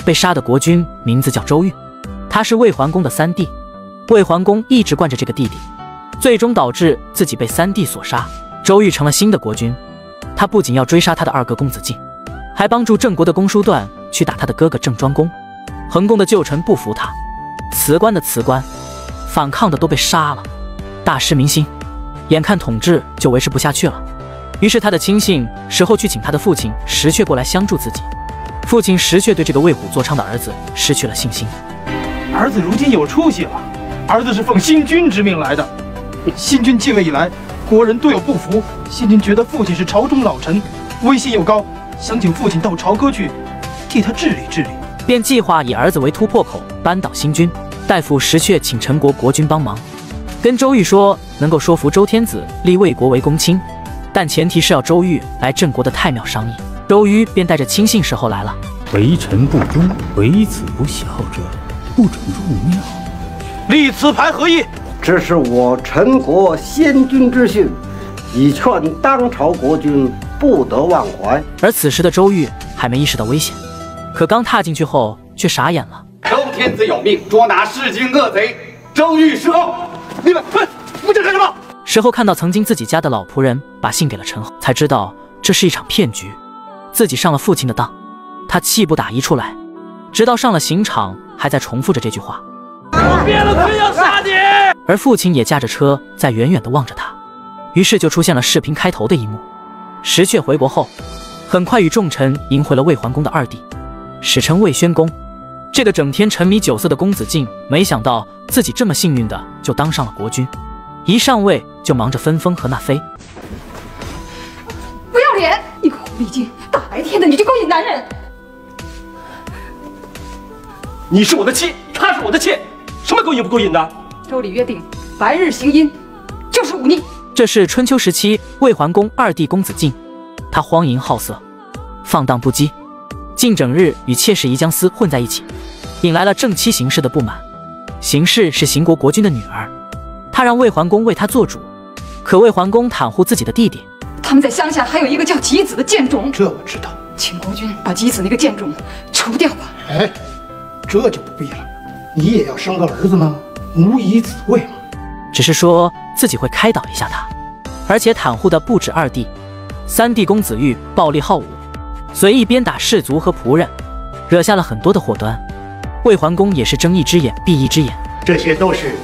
被杀的国君名字叫周玉，他是魏桓公的三弟。魏桓公一直惯着这个弟弟，最终导致自己被三弟所杀。周玉成了新的国君，他不仅要追杀他的二哥公子敬，还帮助郑国的公叔段去打他的哥哥郑庄公。桓公的旧臣不服他，辞官的辞官，反抗的都被杀了，大失民心。眼看统治就维持不下去了，于是他的亲信石后去请他的父亲石阙过来相助自己。父亲石阙对这个为虎作伥的儿子失去了信心。儿子如今有出息了，儿子是奉新君之命来的。新君继位以来，国人多有不服。新君觉得父亲是朝中老臣，威信又高，想请父亲到朝歌去，替他治理治理。便计划以儿子为突破口，扳倒新君。大夫石阙请陈国国君帮忙。跟周瑜说，能够说服周天子立魏国为公卿，但前提是要周瑜来郑国的太庙商议。周瑜便带着亲信时候来了。为臣不忠，为子不孝者，不准入庙。立此牌何意？这是我陈国先君之训，以劝当朝国君不得忘怀。而此时的周瑜还没意识到危险，可刚踏进去后却傻眼了。周天子有命，捉拿弑君恶贼周瑜石后。你们，你们在干什么？石后看到曾经自己家的老仆人把信给了陈浩，才知道这是一场骗局，自己上了父亲的当，他气不打一处来，直到上了刑场还在重复着这句话：“我变了罪要杀你。”而父亲也驾着车在远远的望着他，于是就出现了视频开头的一幕。石阙回国后，很快与众臣迎回了魏桓公的二弟，史称魏宣公。这个整天沉迷酒色的公子敬，没想到自己这么幸运的就当上了国君，一上位就忙着分封和纳妃。不要脸！你个狐狸精，大白天的你就勾引男人！你是我的妻，她是我的妾，什么勾引不勾引的？周礼约定，白日行阴就是忤逆。这是春秋时期魏桓公二弟公子敬，他荒淫好色，放荡不羁，竟整日与妾室宜姜思混在一起。引来了正妻邢氏的不满。邢氏是邢国国君的女儿，她让魏桓公为她做主，可魏桓公袒护自己的弟弟。他们在乡下还有一个叫吉子的贱种，这我知道。请国君把吉子那个贱种除掉吧。哎，这就不必了。你也要生个儿子吗？无以子贵嘛。只是说自己会开导一下他，而且袒护的不止二弟，三弟公子玉暴力好武，随意鞭打士卒和仆人，惹下了很多的祸端。魏桓公也是睁一只眼闭一只眼，这些都是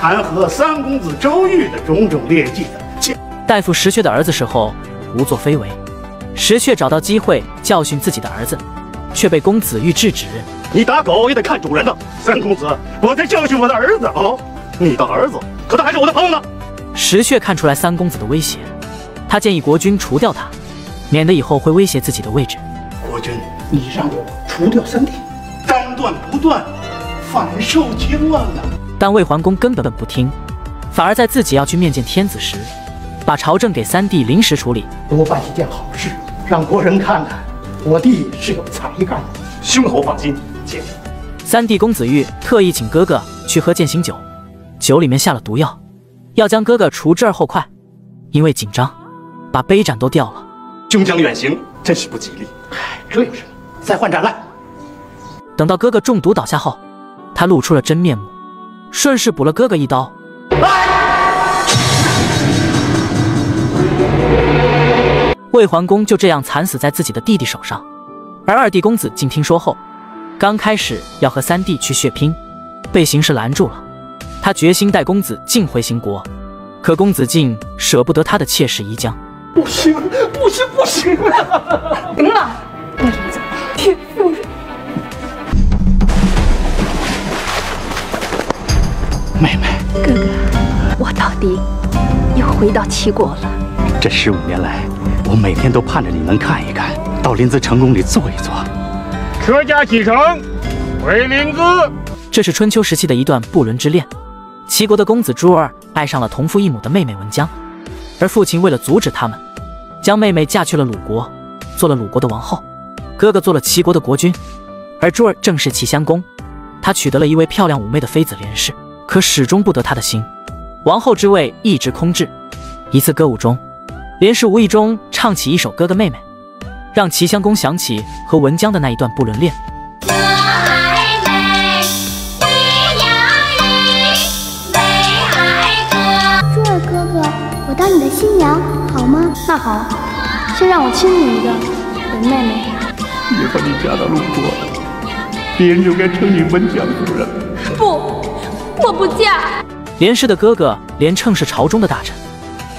弹劾三公子周瑜的种种劣迹的。大夫石阙的儿子时候胡作非为，石阙找到机会教训自己的儿子，却被公子玉制止。你打狗也得看主人的，三公子，我在教训我的儿子哦。你的儿子，可他还是我的朋友呢。石阙看出来三公子的威胁，他建议国君除掉他，免得以后会威胁自己的位置。国君，你让我除掉三弟？当断不断，反受千万啊。但魏桓公根本不听，反而在自己要去面见天子时，把朝政给三弟临时处理。多办一件好事，让国人看看我弟是有才干的。兄侯放心，见。三弟公子玉特意请哥哥去喝践行酒，酒里面下了毒药，要将哥哥除之而后快。因为紧张，把杯盏都掉了。终将远行，真是不吉利。唉，这有什么？再换盏来。等到哥哥中毒倒下后，他露出了真面目，顺势补了哥哥一刀。魏桓公就这样惨死在自己的弟弟手上，而二弟公子敬听说后，刚开始要和三弟去血拼，被形势拦住了。他决心带公子敬回邢国，可公子敬舍不得他的妾室宜姜。不行，不行，不行！行了，为什么走？天夫人。妹妹，哥哥，我到底又回到齐国了。这十五年来，我每天都盼着你能看一看，到临淄城宫里坐一坐。车驾启程，回临淄。这是春秋时期的一段不伦之恋。齐国的公子朱儿爱上了同父异母的妹妹文姜，而父亲为了阻止他们，将妹妹嫁去了鲁国，做了鲁国的王后。哥哥做了齐国的国君，而朱儿正是齐襄公。他娶得了一位漂亮妩媚的妃子连氏。可始终不得他的心，王后之位一直空置。一次歌舞中，连氏无意中唱起一首《哥哥妹妹》，让齐襄公想起和文姜的那一段不伦恋。那好，先让我亲你一个，文妹妹。以后你嫁到鲁国，别人就该称你文江夫人。不，我不嫁。连氏的哥哥连称是朝中的大臣，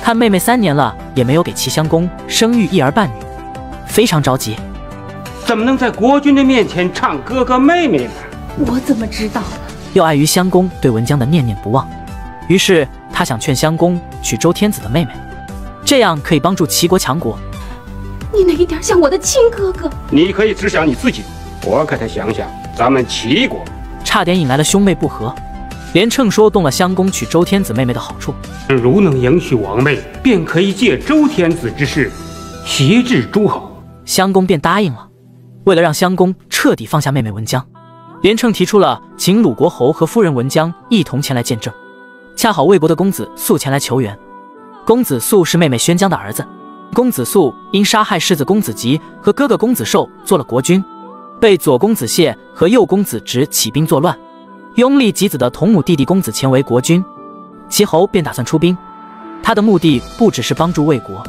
看妹妹三年了也没有给齐襄公生育一儿半女，非常着急。怎么能在国君的面前唱哥哥妹妹呢？我怎么知道呢？又碍于襄公对文姜的念念不忘，于是他想劝襄公娶周天子的妹妹，这样可以帮助齐国强国。你哪一点像我的亲哥哥？你可以只想你自己，我可得想想咱们齐国。差点引来了兄妹不和。连称说动了襄公娶周天子妹妹的好处，如能迎娶王妹，便可以借周天子之势挟制诸侯。襄公便答应了。为了让襄公彻底放下妹妹文姜，连称提出了请鲁国侯和夫人文姜一同前来见证。恰好魏国的公子素前来求援。公子素是妹妹宣姜的儿子。公子素因杀害世子公子吉和哥哥公子寿做了国君，被左公子谢和右公子直起兵作乱。拥立吉子的同母弟弟公子虔为国君，齐侯便打算出兵。他的目的不只是帮助魏国，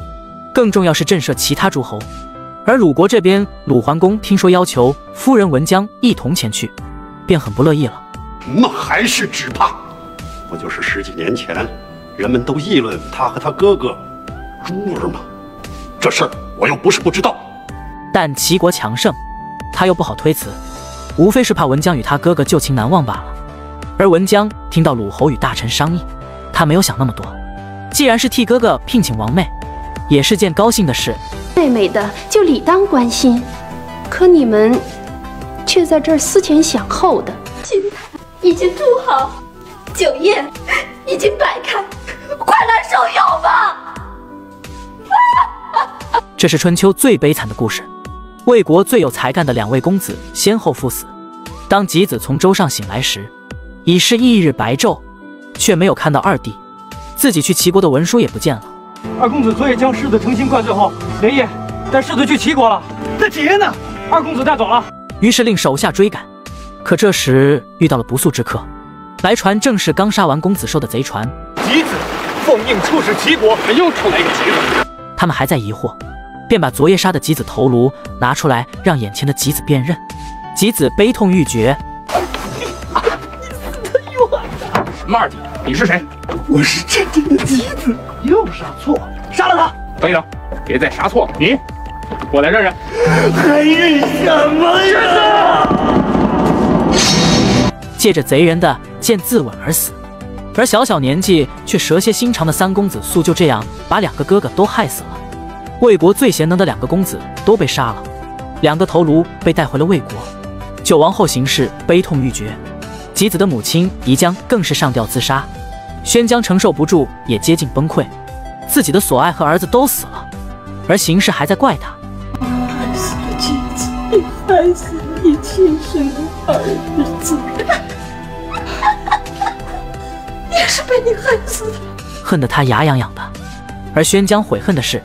更重要是震慑其他诸侯。而鲁国这边，鲁桓公听说要求夫人文姜一同前去，便很不乐意了。那还是只怕，不就是十几年前人们都议论他和他哥哥珠儿吗？这事儿我又不是不知道。但齐国强盛，他又不好推辞，无非是怕文姜与他哥哥旧情难忘罢了。而文姜听到鲁侯与大臣商议，他没有想那么多。既然是替哥哥聘请王妹，也是件高兴的事。妹妹的就理当关心，可你们却在这儿思前想后的。金台已经筑好，酒宴已经摆开，快来受妖吧！这是春秋最悲惨的故事。魏国最有才干的两位公子先后赴死。当吉子从舟上醒来时，已是翌日白昼，却没有看到二弟，自己去齐国的文书也不见了。二公子昨夜将世子成心灌醉后，连夜带世子去齐国了。那劫呢？二公子带走了。于是令手下追赶，可这时遇到了不速之客，来船正是刚杀完公子寿的贼船。吉子奉命出使齐国，又出来一个吉子。他们还在疑惑，便把昨夜杀的吉子头颅拿出来，让眼前的吉子辨认。吉子悲痛欲绝。什么二弟？你是谁？我是真正的吉子，又杀错，杀了他。等一等，别再杀错了。你过来认认。还认什么呀？借着贼人的剑自刎而死，而小小年纪却蛇蝎心肠的三公子素就这样把两个哥哥都害死了。魏国最贤能的两个公子都被杀了，两个头颅被带回了魏国。九王后邢氏悲痛欲绝。吉子的母亲宜姜更是上吊自杀，宣姜承受不住，也接近崩溃。自己的所爱和儿子都死了，而形势还在怪他。害死了吉子，害死了你亲生的儿子，被你害死的，恨得他牙痒痒的。而宣江悔恨的是，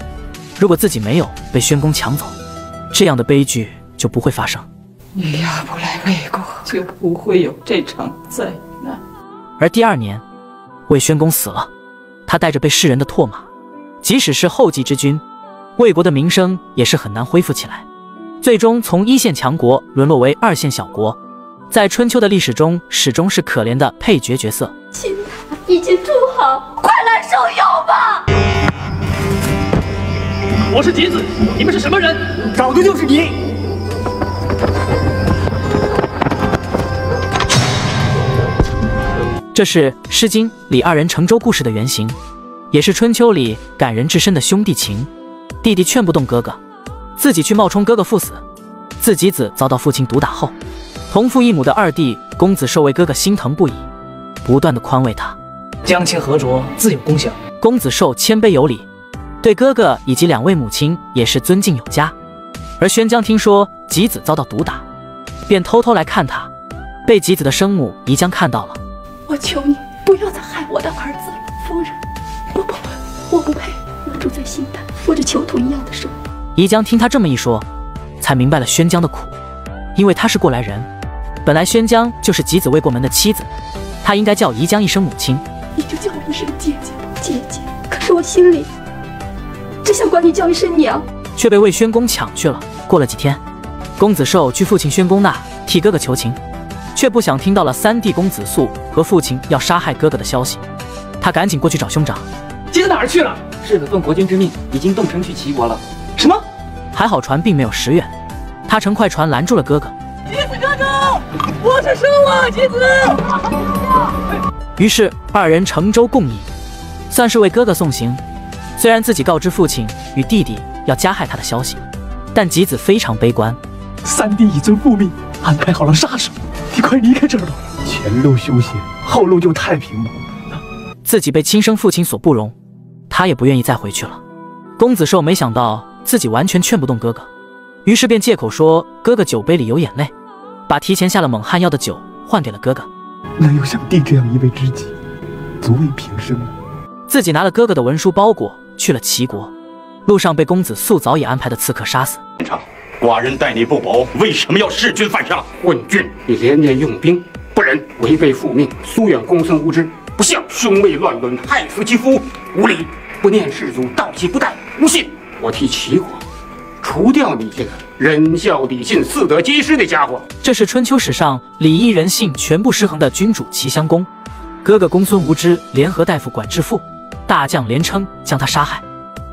如果自己没有被宣公抢走，这样的悲剧就不会发生。你要不来魏国，就不会有这场灾难。而第二年，魏宣公死了，他带着被世人的唾骂，即使是后继之君，魏国的名声也是很难恢复起来。最终从一线强国沦落为二线小国，在春秋的历史中，始终是可怜的配角角色。金台已经筑好，快来受用吧！我是吉子，你们是什么人？找的就是你。这是《诗经》里二人乘舟故事的原型，也是春秋里感人至深的兄弟情。弟弟劝不动哥哥，自己去冒充哥哥赴死。自己子遭到父亲毒打后，同父异母的二弟公子寿为哥哥心疼不已，不断的宽慰他。将亲合浊，自有功效。公子寿谦卑有礼，对哥哥以及两位母亲也是尊敬有加。而宣江听说吉子遭到毒打，便偷偷来看他，被吉子的生母宜江看到了。我求你不要再害我的儿子了，夫人。不不，我不配。我住在新台，过着囚徒一样的生活。宜江听他这么一说，才明白了宣江的苦，因为他是过来人。本来宣江就是吉子未过门的妻子，她应该叫宜江一声母亲。你就叫我你是个姐姐，姐姐。可是我心里只想管你叫一声娘。却被魏宣公抢去了。过了几天，公子寿去父亲宣公那替哥哥求情，却不想听到了三弟公子肃和父亲要杀害哥哥的消息。他赶紧过去找兄长。急到哪儿去了？世子奉国君之命，已经动身去齐国了。什么？还好船并没有驶远，他乘快船拦住了哥哥。吉子哥哥，我是寿啊，吉子。于是二人乘舟共饮，算是为哥哥送行。虽然自己告知父亲与弟弟要加害他的消息，但吉子非常悲观。三弟已遵父命安排好了杀手，你快离开这儿吧。前路休闲，后路就太平了。自己被亲生父亲所不容，他也不愿意再回去了。公子寿没想到自己完全劝不动哥哥，于是便借口说哥哥酒杯里有眼泪，把提前下了猛汉药的酒换给了哥哥。能有像弟这样一位知己，足为平生了。自己拿了哥哥的文书包裹去了齐国，路上被公子素早已安排的刺客杀死。寡人待你不薄，为什么要弑君犯上？问君，你连年用兵，不忍违背父命，疏远公孙无知。不孝，兄妹乱伦，害死其夫；无礼，不念世祖，道义不待。无信，我替齐国除掉你这个仁孝礼信、四德皆失的家伙。这是春秋史上礼义仁信全部失衡的君主齐襄公，哥哥公孙无知联合大夫管至父、大将连称将他杀害。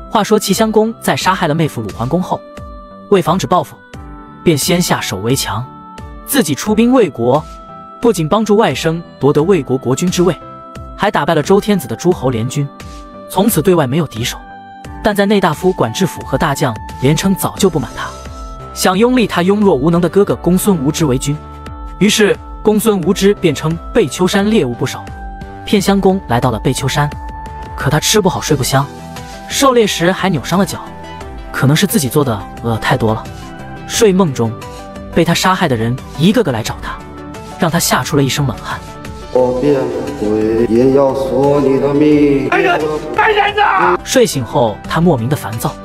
话说齐襄公在杀害了妹夫鲁桓公后，为防止报复，便先下手为强，自己出兵魏国，不仅帮助外甥夺得魏国国君之位。还打败了周天子的诸侯联军，从此对外没有敌手。但在内大夫管制府和大将连称早就不满他，想拥立他庸弱无能的哥哥公孙无知为君。于是公孙无知便称贝丘山猎物不少，骗襄公来到了贝丘山。可他吃不好睡不香，狩猎时还扭伤了脚，可能是自己做的恶太多了。睡梦中，被他杀害的人一个个来找他，让他吓出了一身冷汗。我变鬼也要索你的命！来人，来人呐！睡醒后，他莫名的烦躁，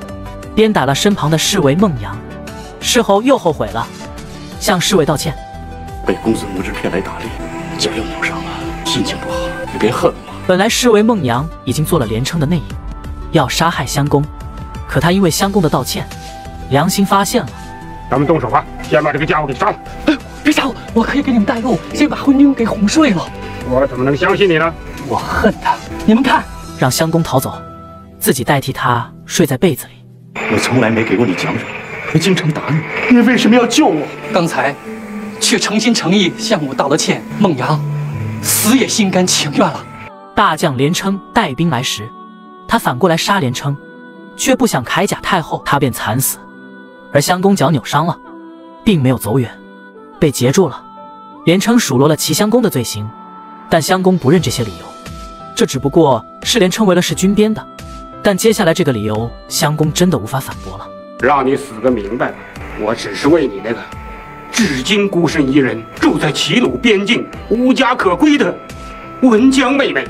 鞭打了身旁的侍卫孟阳。事后又后悔了，向侍卫道歉。被公孙无知骗来打猎，脚又扭伤了，心情不好，你别恨我。本来侍卫孟阳已经做了连称的内应，要杀害襄公，可他因为襄公的道歉，良心发现了。咱们动手吧，先把这个家伙给杀了。哎别杀我，我可以给你们带路，先把昏君给哄睡了。我怎么能相信你呢？我恨他。你们看，让襄公逃走，自己代替他睡在被子里。我从来没给过你奖赏，还经常打你，你为什么要救我？刚才却诚心诚意向我道了歉。孟阳，死也心甘情愿了。大将连称带兵来时，他反过来杀连称，却不想铠甲太厚，他便惨死。而襄公脚扭伤了，并没有走远。被截住了，连称数落了齐襄公的罪行，但襄公不认这些理由，这只不过是连称为了是军编的。但接下来这个理由，襄公真的无法反驳了。让你死个明白吧！我只是为你那个至今孤身一人住在齐鲁边境、无家可归的文姜妹妹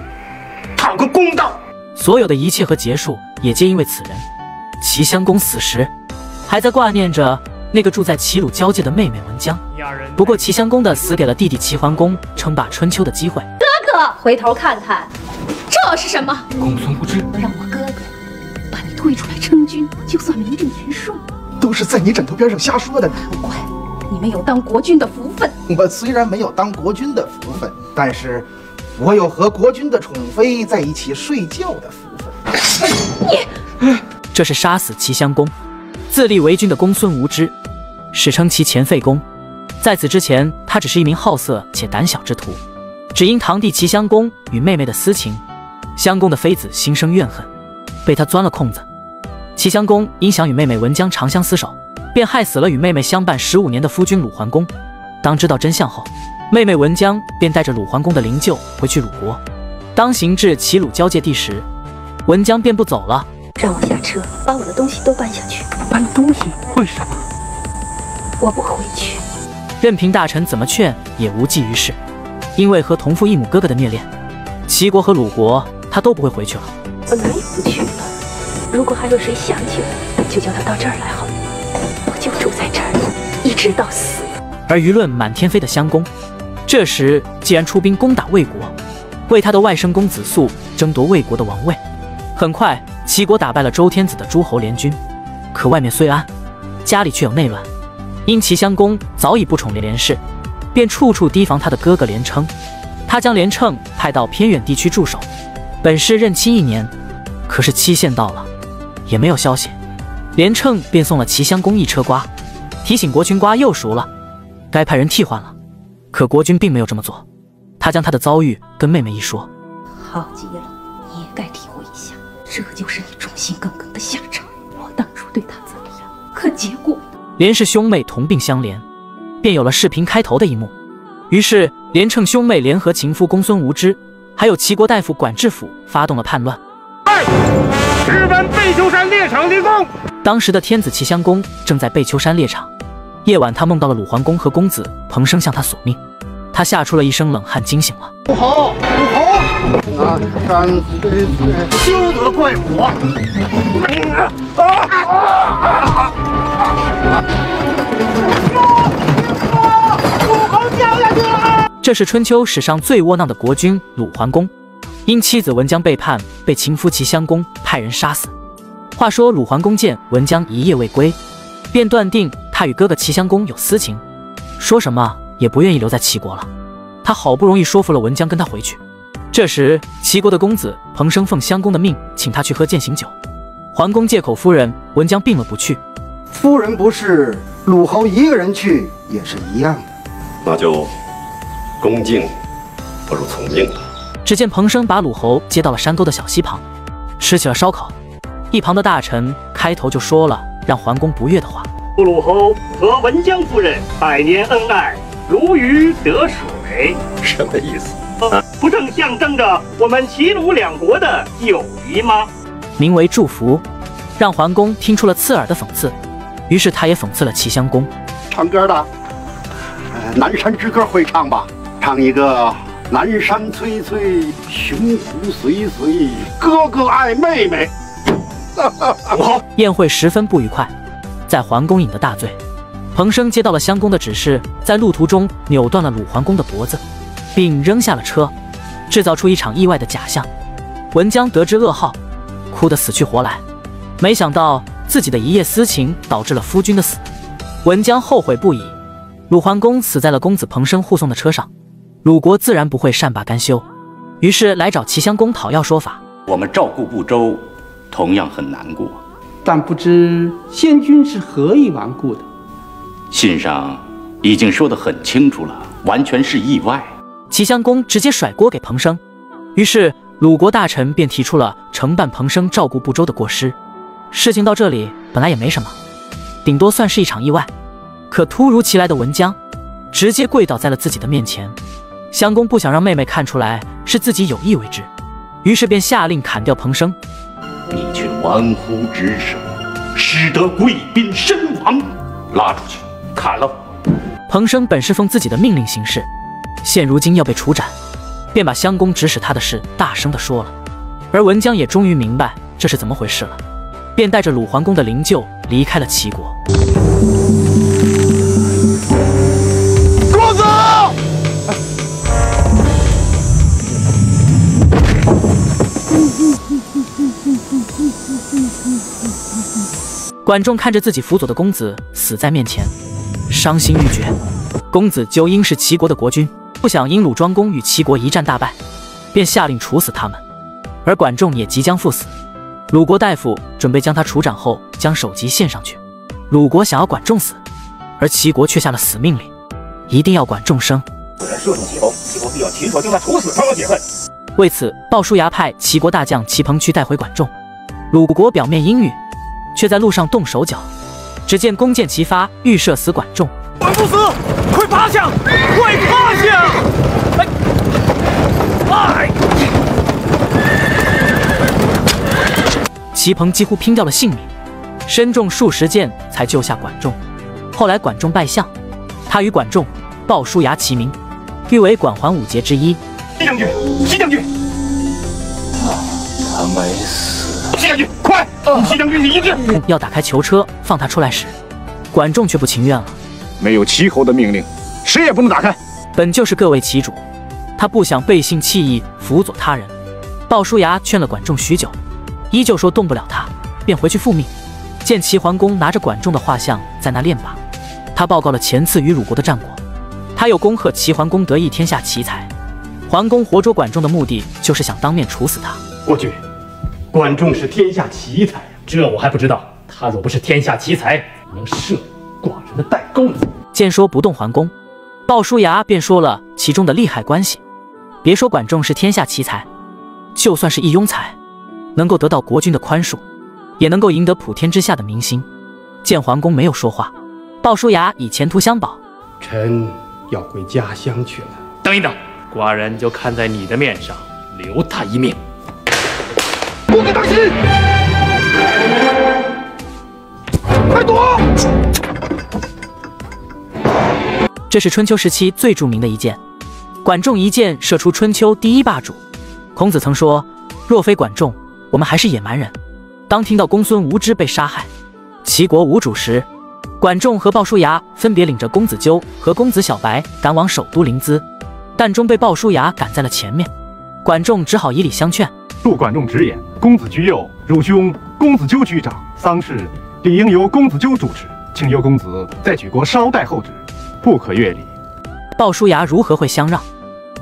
讨个公道。所有的一切和结束，也皆因为此人。齐襄公死时，还在挂念着。那个住在齐鲁交界的妹妹文姜，不过齐襄公的死给了弟弟齐桓公称霸春秋的机会。哥哥，回头看看，这是什么？公孙无知让我哥哥把你推出来称君，就算名正言顺。都是在你枕头边上瞎说的。不怪你没有当国君的福分。我虽然没有当国君的福分，但是我有和国君的宠妃在一起睡觉的福分。你，这是杀死齐襄公，自立为君的公孙无知。史称其前废公，在此之前，他只是一名好色且胆小之徒。只因堂弟齐襄公与妹妹的私情，襄公的妃子心生怨恨，被他钻了空子。齐襄公因想与妹妹文姜长相厮守，便害死了与妹妹相伴十五年的夫君鲁桓公。当知道真相后，妹妹文姜便带着鲁桓公的灵柩回去鲁国。当行至齐鲁交界地时，文姜便不走了，让我下车，把我的东西都搬下去。搬东西？为什么？我不回去，任凭大臣怎么劝也无济于事，因为和同父异母哥哥的孽恋，齐国和鲁国他都不会回去了。我哪也不去了。如果还有谁想起我，就叫他到这儿来好了。我就住在这儿，一直到死。而舆论满天飞的襄公，这时既然出兵攻打魏国，为他的外甥公子肃争夺魏国的王位。很快，齐国打败了周天子的诸侯联军，可外面虽安，家里却有内乱。因齐襄公早已不宠连氏，便处处提防他的哥哥连称。他将连称派到偏远地区驻守，本是任期一年，可是期限到了，也没有消息。连称便送了齐襄公一车瓜，提醒国君瓜又熟了，该派人替换了。可国君并没有这么做，他将他的遭遇跟妹妹一说，好极了，你也该体会一下，这就是你忠心耿耿的下场。我当初对他怎么样，可结果……连氏兄妹同病相怜，便有了视频开头的一幕。于是连称兄妹联合情夫公孙无知，还有齐国大夫管制府，发动了叛乱。直奔贝丘山猎场立功。当时的天子齐襄公正在贝丘山猎场，夜晚他梦到了鲁桓公和公子彭生向他索命，他吓出了一身冷汗，惊醒了。不好，不好！那山虽岁，休得怪我！鲁侯掉下去了！这是春秋史上最窝囊的国君鲁桓公，因妻子文姜背叛，被情夫齐襄公派人杀死。话说鲁桓公见文姜一夜未归，便断定他与哥哥齐襄公有私情，说什么也不愿意留在齐国了。他好不容易说服了文姜跟他回去。这时齐国的公子彭生奉襄公的命，请他去喝践行酒。桓公借口夫人文姜病了不去，夫人不是鲁侯一个人去也是一样的。那就恭敬不如从命了。只见彭生把鲁侯接到了山沟的小溪旁，吃起了烧烤。一旁的大臣开头就说了让桓公不悦的话：“鲁侯和文姜夫人百年恩爱，如鱼得水，什么意思？不正象征着我们齐鲁两国的友谊吗？”名为祝福，让桓公听出了刺耳的讽刺，于是他也讽刺了齐襄公。唱歌的，呃，南山之歌会唱吧？唱一个南山翠翠，雄虎随随，哥哥爱妹妹。宴会十分不愉快，在桓公饮的大醉。彭生接到了襄公的指示，在路途中扭断了鲁桓公的脖子，并扔下了车，制造出一场意外的假象。文姜得知噩耗，哭得死去活来。没想到自己的一夜私情导致了夫君的死，文姜后悔不已。鲁桓公死在了公子彭生护送的车上，鲁国自然不会善罢甘休，于是来找齐襄公讨要说法。我们照顾不周。同样很难过，但不知先君是何以顽固的。信上已经说得很清楚了，完全是意外。齐襄公直接甩锅给彭生，于是鲁国大臣便提出了承办彭生照顾不周的过失。事情到这里本来也没什么，顶多算是一场意外。可突如其来的文姜，直接跪倒在了自己的面前。襄公不想让妹妹看出来是自己有意为之，于是便下令砍掉彭生。你却玩忽职守，使得贵宾身亡。拉出去，砍了。彭生本是奉自己的命令行事，现如今要被处斩，便把襄公指使他的事大声的说了。而文姜也终于明白这是怎么回事了，便带着鲁桓公的灵柩离开了齐国。管仲看着自己辅佐的公子死在面前，伤心欲绝。公子纠因是齐国的国君，不想因鲁庄公与齐国一战大败，便下令处死他们。而管仲也即将赴死，鲁国大夫准备将他处斩后将首级献上去。鲁国想要管仲死，而齐国却下了死命令，一定要管仲生。不然射中齐侯，齐国必要亲手将他处死，才能解恨。为此，鲍叔牙派齐国大将齐鹏去带回管仲。鲁国表面阴郁。却在路上动手脚，只见弓箭齐发，欲射死管仲。管不死，快趴下！快趴下！哎！齐鹏几乎拼掉了性命，身中数十箭才救下管仲。后来管仲拜相，他与管仲、鲍叔牙齐名，誉为管桓五杰之一。齐将军，齐将军，他没死。齐将军，快！齐将军的遗志。要打开囚车放他出来时，管仲却不情愿了。没有齐侯的命令，谁也不能打开。本就是各为其主，他不想背信弃义辅佐他人。鲍叔牙劝了管仲许久，依旧说动不了他，便回去复命。见齐桓公拿着管仲的画像在那练靶，他报告了前次与鲁国的战果。他又恭贺齐桓公得意天下奇才。桓公活捉管仲的目的就是想当面处死他。国君，管仲是天下奇才，这我还不知道。他若不是天下奇才，能射寡人的代沟呢？见说不动桓公，鲍叔牙便说了其中的利害关系。别说管仲是天下奇才，就算是一庸才，能够得到国君的宽恕，也能够赢得普天之下的民心。见桓公没有说话，鲍叔牙以前途相保，臣要回家乡去了。等一等，寡人就看在你的面上，留他一命。不可当心！快躲！这是春秋时期最著名的一箭，管仲一箭射出春秋第一霸主。孔子曾说：“若非管仲，我们还是野蛮人。”当听到公孙无知被杀害，齐国无主时，管仲和鲍叔牙分别领着公子纠和公子小白赶往首都临淄，但终被鲍叔牙赶在了前面。管仲只好以礼相劝。恕管仲直言，公子居右，汝兄公子纠居长，丧事理应由公子纠主持，请由公子在举国稍待候旨，不可越礼。鲍叔牙如何会相让？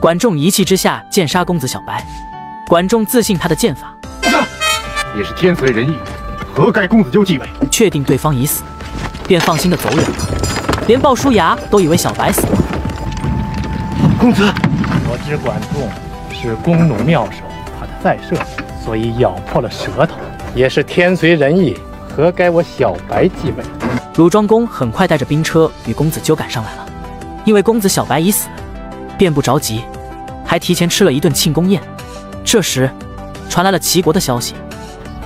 管仲一气之下剑杀公子小白。管仲自信他的剑法，也是天随人意，何该公子纠继位？确定对方已死，便放心的走远了。连鲍叔牙都以为小白死了。公子，我知管仲是弓弩妙手。再射，所以咬破了舌头，也是天随人意，何该我小白继位？鲁庄公很快带着兵车与公子纠赶上来了，因为公子小白已死，便不着急，还提前吃了一顿庆功宴。这时，传来了齐国的消息：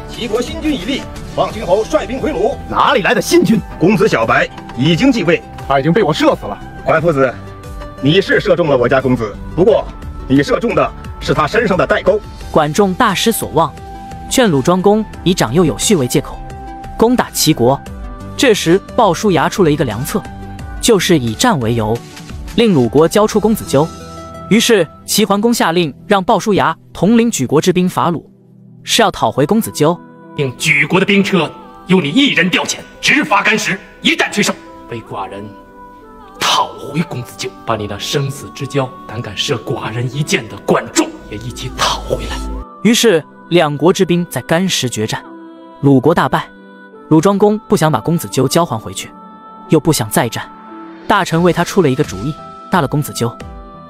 齐国新君已立，望君侯率兵回鲁。哪里来的新君？公子小白已经继位，他已经被我射死了。管夫子，你是射中了我家公子，不过你射中的是他身上的带钩。管仲大失所望，劝鲁庄公以长幼有序为借口攻打齐国。这时鲍叔牙出了一个良策，就是以战为由，令鲁国交出公子纠。于是齐桓公下令让鲍叔牙统领举国之兵伐鲁，是要讨回公子纠。令举国的兵车由你一人调遣，直伐干石，一战取胜，为寡人讨回公子纠，把你那生死之交胆敢射寡人一箭的管仲。也一起讨回来。于是两国之兵在干石决战，鲁国大败。鲁庄公不想把公子纠交还回去，又不想再战，大臣为他出了一个主意：杀了公子纠，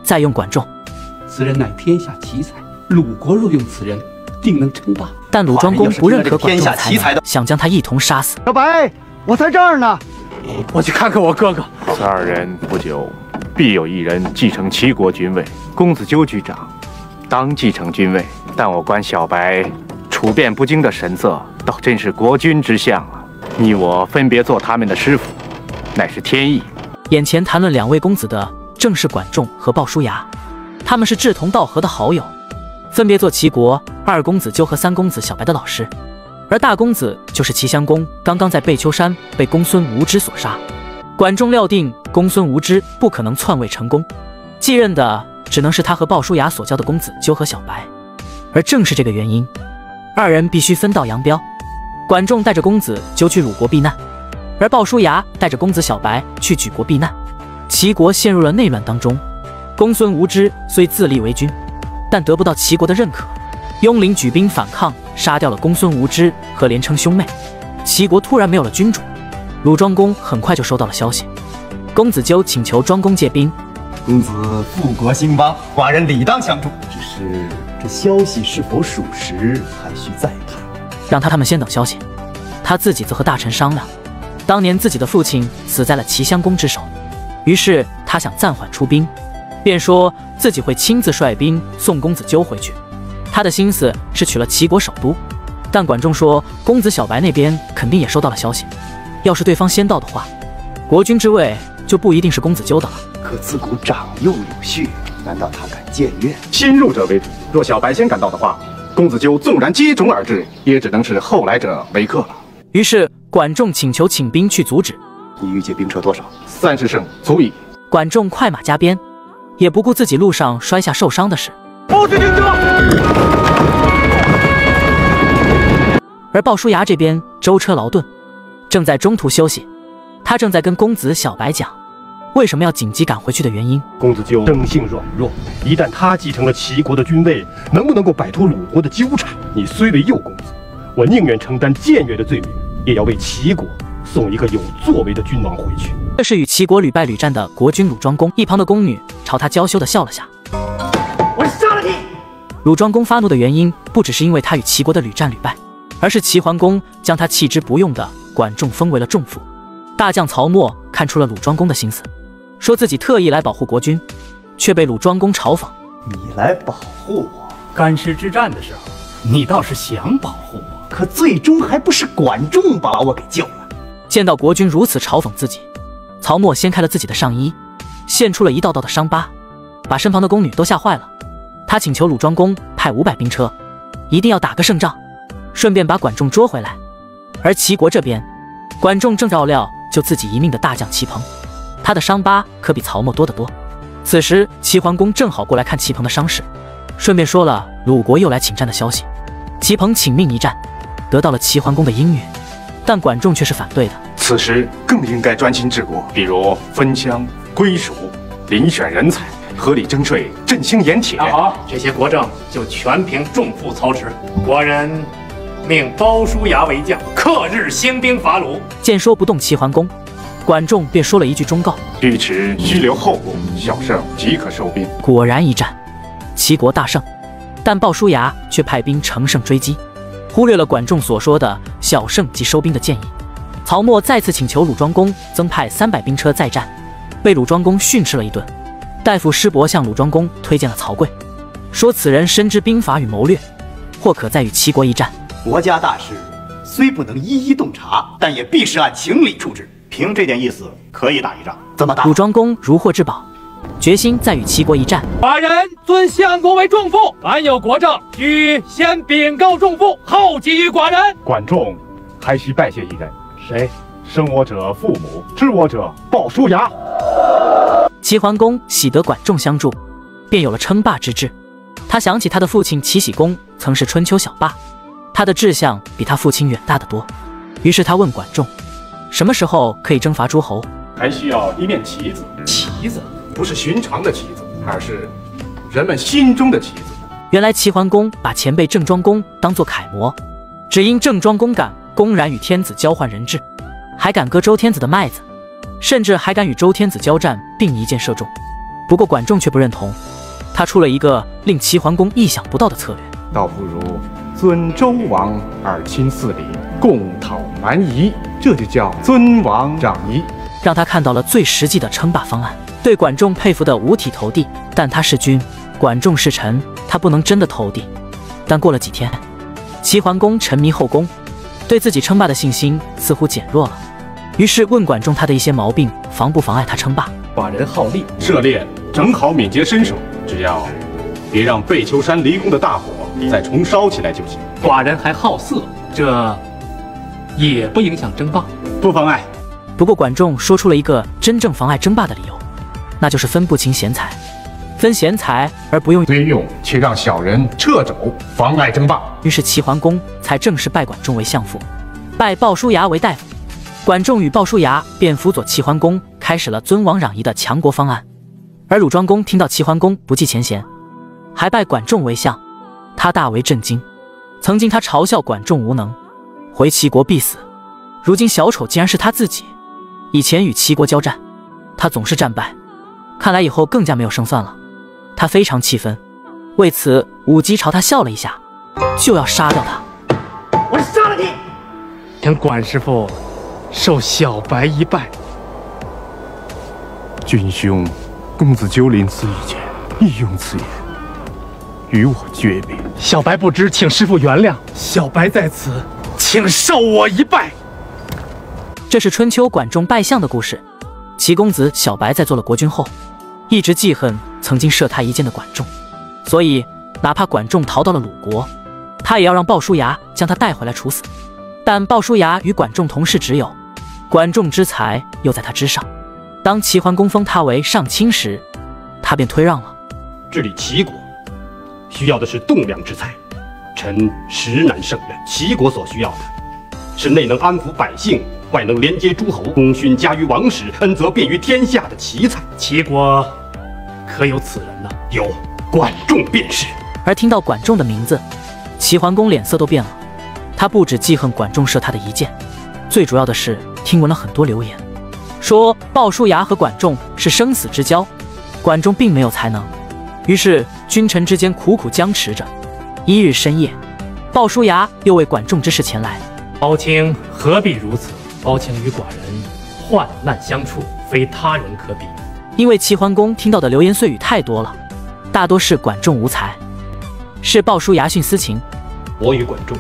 再用管仲。此人乃天下奇才，鲁国若用此人，定能称霸。但鲁庄公不认可管仲的才能，想将他一同杀死。小白，我在这儿呢，我去看看我哥哥。此二人不久，必有一人继承齐国君位。公子纠局长。当继承君位，但我观小白处变不惊的神色，倒真是国君之相啊！你我分别做他们的师傅，乃是天意。眼前谈论两位公子的，正是管仲和鲍叔牙，他们是志同道合的好友，分别做齐国二公子纠和三公子小白的老师，而大公子就是齐襄公，刚刚在贝丘山被公孙无知所杀。管仲料定公孙无知不可能篡位成功，继任的。只能是他和鲍叔牙所教的公子纠和小白，而正是这个原因，二人必须分道扬镳。管仲带着公子纠去鲁国避难，而鲍叔牙带着公子小白去举国避难。齐国陷入了内乱当中。公孙无知虽自立为君，但得不到齐国的认可，雍陵举兵反抗，杀掉了公孙无知和连称兄妹。齐国突然没有了君主。鲁庄公很快就收到了消息，公子纠请求庄公借兵。公子富国兴邦，寡人理当相助。只是这消息是否属实，还需再看。让他他们先等消息，他自己则和大臣商量。当年自己的父亲死在了齐襄公之手，于是他想暂缓出兵，便说自己会亲自率兵送公子纠回去。他的心思是取了齐国首都，但管仲说公子小白那边肯定也收到了消息，要是对方先到的话，国君之位就不一定是公子纠的了。可自古长幼有序，难道他敢僭越？先入者为主。若小白先赶到的话，公子纠纵然接踵而至，也只能是后来者为客了。于是管仲请求请兵去阻止。你预计兵车多少？三十乘足矣。管仲快马加鞭，也不顾自己路上摔下受伤的事，报之听者。而鲍叔牙这边舟车劳顿，正在中途休息。他正在跟公子小白讲，为什么要紧急赶回去的原因。公子纠生性软弱，一旦他继承了齐国的君位，能不能够摆脱鲁国的纠缠？你虽为幼公子，我宁愿承担僭越的罪名，也要为齐国送一个有作为的君王回去。这是与齐国屡败屡战的国君鲁庄公。一旁的宫女朝他娇羞的笑了下。我杀了你！鲁庄公发怒的原因不只是因为他与齐国的屡战屡败，而是齐桓公将他弃之不用的管仲封为了仲父。大将曹沫看出了鲁庄公的心思，说自己特意来保护国君，却被鲁庄公嘲讽：“你来保护我，干尸之战的时候，你倒是想保护我，可最终还不是管仲把我给救了。”见到国君如此嘲讽自己，曹沫掀开了自己的上衣，现出了一道道的伤疤，把身旁的宫女都吓坏了。他请求鲁庄公派五百兵车，一定要打个胜仗，顺便把管仲捉回来。而齐国这边，管仲正照料。救自己一命的大将齐鹏，他的伤疤可比曹沫多得多。此时齐桓公正好过来看齐鹏的伤势，顺便说了鲁国又来请战的消息。齐鹏请命一战，得到了齐桓公的应允，但管仲却是反对的。此时更应该专心治国，比如分疆归属、遴选人才、合理征税、振兴盐铁。那好，这些国政就全凭仲父操持。寡人。命鲍叔牙为将，克日兴兵伐鲁。见说不动齐桓公，管仲便说了一句忠告：尉迟须留后路，小胜即可收兵。果然一战，齐国大胜，但鲍叔牙却派兵乘胜追击，忽略了管仲所说的小胜即收兵的建议。曹沫再次请求鲁庄公增派三百兵车再战，被鲁庄公训斥了一顿。大夫师伯向鲁庄公推荐了曹刿，说此人深知兵法与谋略，或可再与齐国一战。国家大事虽不能一一洞察，但也必是按情理处置。凭这点意思，可以打一仗。怎么打？鲁庄公如获至宝，决心再与齐国一战。寡人尊相国为仲父，凡有国政，须先禀告仲父，后给予寡人。管仲还需拜谢一人。谁？生我者父母，知我者鲍叔牙。齐桓公喜得管仲相助，便有了称霸之志。他想起他的父亲齐僖公曾是春秋小霸。他的志向比他父亲远大的多，于是他问管仲，什么时候可以征伐诸侯？还需要一面旗子。旗子不是寻常的旗子，而是人们心中的旗子。原来齐桓公把前辈郑庄公当作楷模，只因郑庄公敢公然与天子交换人质，还敢割周天子的麦子，甚至还敢与周天子交战，并一箭射中。不过管仲却不认同，他出了一个令齐桓公意想不到的策略，倒不如。尊周王而亲四邻，共讨蛮夷，这就叫尊王攘夷，让他看到了最实际的称霸方案。对管仲佩服的五体投地，但他是君，管仲是臣，他不能真的投地。但过了几天，齐桓公沉迷后宫，对自己称霸的信心似乎减弱了，于是问管仲他的一些毛病妨不妨碍他称霸？寡人好利，射猎正好敏捷身手，只要别让贝丘山离宫的大火。再重烧起来就行。寡人还好色，这也不影响争霸，不妨碍。不过管仲说出了一个真正妨碍争霸的理由，那就是分不清贤才，分贤才而不用虽用，却让小人掣肘，妨碍争霸。于是齐桓公才正式拜管仲为相父，拜鲍叔牙为大夫。管仲与鲍叔牙便辅佐齐桓公，开始了尊王攘夷的强国方案。而鲁庄公听到齐桓公不计前嫌，还拜管仲为相。他大为震惊，曾经他嘲笑管仲无能，回齐国必死。如今小丑竟然是他自己。以前与齐国交战，他总是战败，看来以后更加没有胜算了。他非常气愤，为此武姬朝他笑了一下，就要杀掉他。我杀了你！请管师傅受小白一拜。君兄，公子纠临此一见，亦用此言。与我诀别，小白不知，请师傅原谅。小白在此，请受我一拜。这是春秋管仲拜相的故事。齐公子小白在做了国君后，一直记恨曾经射他一箭的管仲，所以哪怕管仲逃到了鲁国，他也要让鲍叔牙将他带回来处死。但鲍叔牙与管仲同是挚友，管仲之才又在他之上。当齐桓公封他为上卿时，他便推让了，治理齐国。需要的是栋梁之才，臣实难胜任。齐国所需要的，是内能安抚百姓，外能连接诸侯，功勋加于王室，恩泽遍于天下的奇才。齐国可有此人呢？有，管仲便是。而听到管仲的名字，齐桓公脸色都变了。他不止记恨管仲射他的一箭，最主要的是听闻了很多流言，说鲍叔牙和管仲是生死之交，管仲并没有才能。于是君臣之间苦苦僵持着。一日深夜，鲍叔牙又为管仲之事前来。包青何必如此？包青与寡人患难相处，非他人可比。因为齐桓公听到的流言碎语太多了，大多是管仲无才，是鲍叔牙徇私情。我与管仲。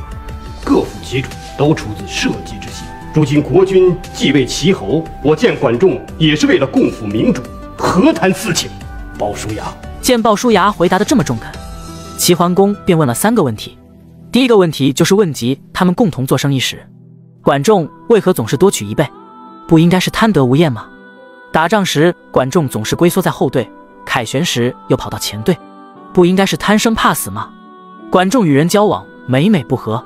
各负其主，都出自社稷之心。如今国君继位齐侯，我见管仲也是为了共赴明主，何谈私情？鲍叔牙见鲍叔牙回答的这么中肯，齐桓公便问了三个问题。第一个问题就是问及他们共同做生意时，管仲为何总是多取一倍？不应该是贪得无厌吗？打仗时管仲总是龟缩在后队，凯旋时又跑到前队，不应该是贪生怕死吗？管仲与人交往每每不和。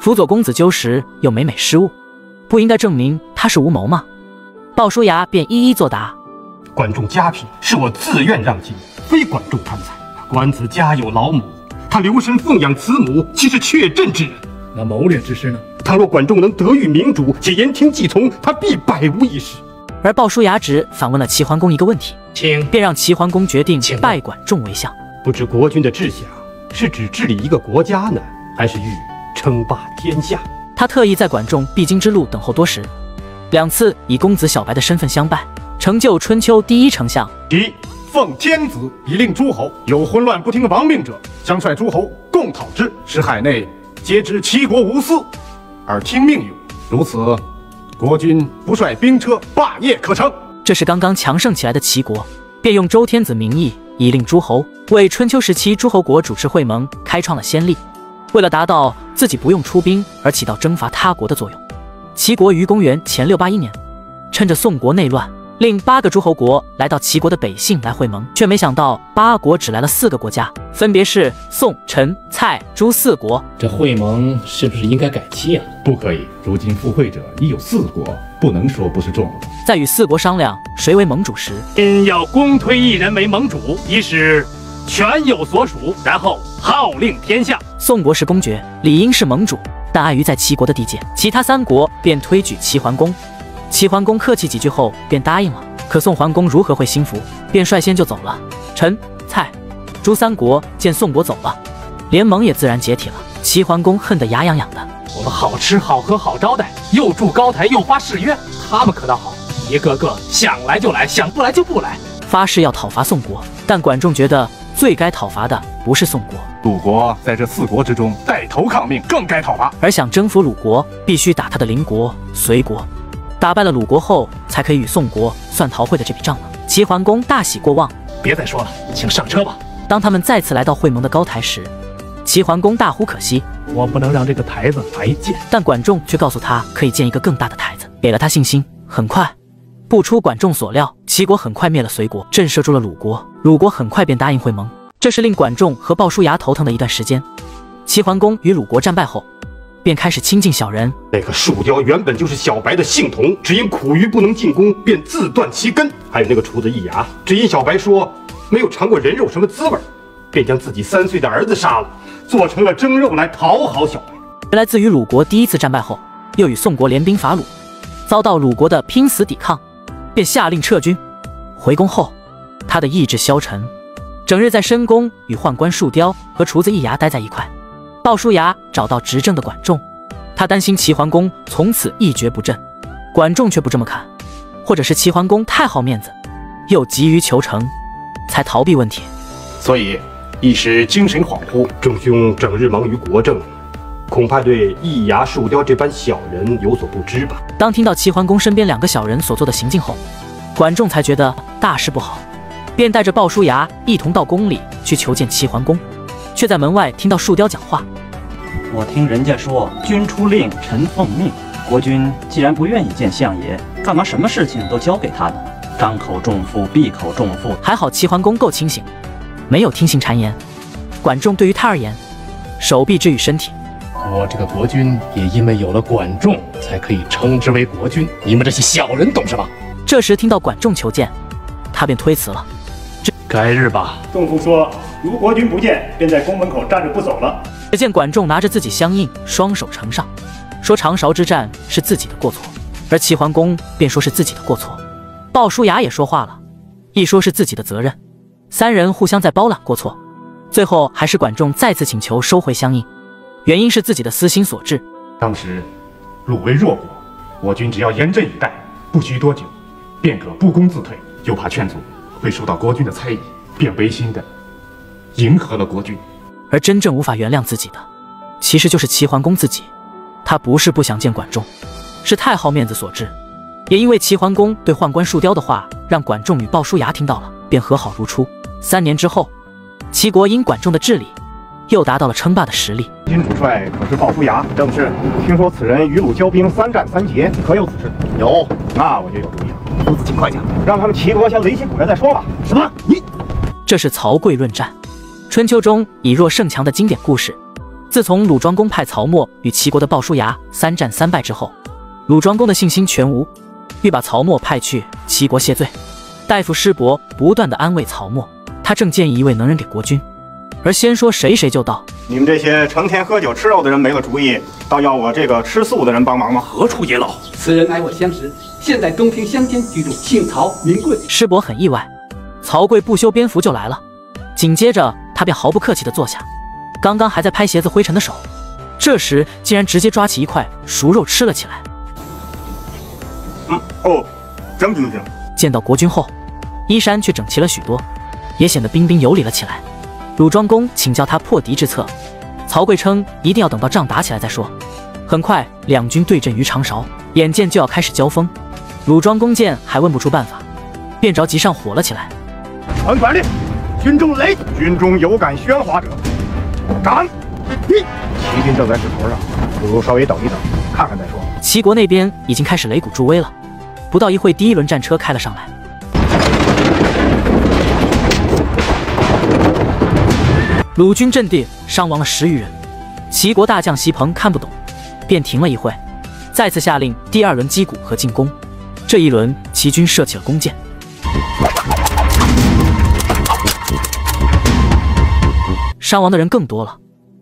辅佐公子纠时又每每失误，不应该证明他是无谋吗？鲍叔牙便一一作答。管仲家贫，是我自愿让进，非管仲贪财。管子家有老母，他留身奉养慈母，岂是确朕之人？那谋略之事呢？倘若管仲能得遇明主，且言听计从，他必百无一失。而鲍叔牙只反问了齐桓公一个问题，请便让齐桓公决定拜管仲为相。不知国君的志向，是指治理一个国家呢，还是欲？称霸天下，他特意在管仲必经之路等候多时，两次以公子小白的身份相拜，成就春秋第一丞相。一奉天子以令诸侯，有混乱不听王命者，将率诸侯共讨之，使海内皆知齐国无私而听命于我。如此，国君不率兵车，霸业可成。这是刚刚强盛起来的齐国，便用周天子名义以令诸侯，为春秋时期诸侯国主持会盟开创了先例。为了达到自己不用出兵而起到征伐他国的作用，齐国于公元前六八一年，趁着宋国内乱，令八个诸侯国来到齐国的北信来会盟，却没想到八国只来了四个国家，分别是宋、陈、蔡、朱四国。这会盟是不是应该改期啊？不可以，如今赴会者已有四国，不能说不是众了。在与四国商量谁为盟主时，今要公推一人为盟主，以使权有所属，然后号令天下。宋国是公爵，理应是盟主，但碍于在齐国的地界，其他三国便推举齐桓公。齐桓公客气几句后便答应了。可宋桓公如何会心服，便率先就走了。陈、蔡、朱三国见宋国走了，联盟也自然解体了。齐桓公恨得牙痒痒的。我们好吃好喝好招待，又住高台又发誓约，他们可倒好，一个个想来就来，想不来就不来，发誓要讨伐宋国。但管仲觉得。最该讨伐的不是宋国，鲁国在这四国之中带头抗命，更该讨伐。而想征服鲁国，必须打他的邻国隋国，打败了鲁国后，才可以与宋国算逃会的这笔账呢。齐桓公大喜过望，别再说了，请上车吧。当他们再次来到会盟的高台时，齐桓公大呼可惜，我不能让这个台子白建。但管仲却告诉他可以建一个更大的台子，给了他信心。很快。不出管仲所料，齐国很快灭了隋国，震慑住了鲁国。鲁国很快便答应会盟，这是令管仲和鲍叔牙头疼的一段时间。齐桓公与鲁国战败后，便开始亲近小人。那个树雕原本就是小白的性同，只因苦于不能进宫，便自断其根。还有那个厨子易牙，只因小白说没有尝过人肉什么滋味，便将自己三岁的儿子杀了，做成了蒸肉来讨好小白。原来自与鲁国第一次战败后，又与宋国联兵伐鲁，遭到鲁国的拼死抵抗。便下令撤军。回宫后，他的意志消沉，整日在深宫与宦官树雕和厨子易牙待在一块。鲍叔牙找到执政的管仲，他担心齐桓公从此一蹶不振。管仲却不这么看，或者是齐桓公太好面子，又急于求成，才逃避问题。所以一时精神恍惚，郑兄整日忙于国政。恐怕对易牙、树雕这般小人有所不知吧？当听到齐桓公身边两个小人所做的行径后，管仲才觉得大事不好，便带着鲍叔牙一同到宫里去求见齐桓公，却在门外听到树雕讲话。我听人家说，君出令，臣奉命。国君既然不愿意见相爷，干嘛什么事情都交给他呢？张口重负，闭口重负。还好齐桓公够清醒，没有听信谗言。管仲对于他而言，手臂之于身体，我这个国君也因为有了管仲，才可以称之为国君。你们这些小人懂什么？这时听到管仲求见，他便推辞了。这改日吧。仲父说，如国君不见，便在宫门口站着不走了。只见管仲拿着自己相印，双手呈上，说长勺之战是自己的过错，而齐桓公便说是自己的过错。鲍叔牙也说话了，一说是自己的责任，三人互相在包揽过错。最后还是管仲再次请求收回相印，原因是自己的私心所致。当时鲁为弱国，我军只要严阵以待，不需多久，便可不攻自退。又怕劝阻会受到国君的猜疑，便违心的迎合了国君。而真正无法原谅自己的，其实就是齐桓公自己。他不是不想见管仲，是太好面子所致。也因为齐桓公对宦官树雕的话，让管仲与鲍叔牙听到了，便和好如初。三年之后。齐国因管仲的治理，又达到了称霸的实力。金主帅可是鲍叔牙？正是。听说此人与鲁交兵三战三捷，可有此事？有，那我就有主意了。公子请快讲，让他们齐国先围起鼓来再说吧。什么？你？这是曹刿论战，春秋中以弱胜强的经典故事。自从鲁庄公派曹沫与齐国的鲍叔牙三战三败之后，鲁庄公的信心全无，欲把曹沫派去齐国谢罪。大夫师伯不断的安慰曹沫。他正建议一位能人给国君，而先说谁谁就到。你们这些成天喝酒吃肉的人没了主意，倒要我这个吃素的人帮忙吗？何处野老？此人乃我相识，现在东平乡间居住，姓曹名贵。师伯很意外，曹贵不修边幅就来了。紧接着他便毫不客气地坐下，刚刚还在拍鞋子灰尘的手，这时竟然直接抓起一块熟肉吃了起来。嗯哦，真不行。见到国君后，衣衫却整齐了许多。也显得彬彬有礼了起来。鲁庄公请教他破敌之策，曹刿称一定要等到仗打起来再说。很快，两军对阵于长勺，眼见就要开始交锋，鲁庄公见还问不出办法，便着急上火了起来。传法令，军中雷，军中有敢喧哗者，斩！齐军正在指头上，不如稍微等一等，看看再说。齐国那边已经开始擂鼓助威了，不到一会，第一轮战车开了上来。鲁军阵地伤亡了十余人，齐国大将席鹏看不懂，便停了一会，再次下令第二轮击鼓和进攻。这一轮齐军射起了弓箭，伤亡的人更多了。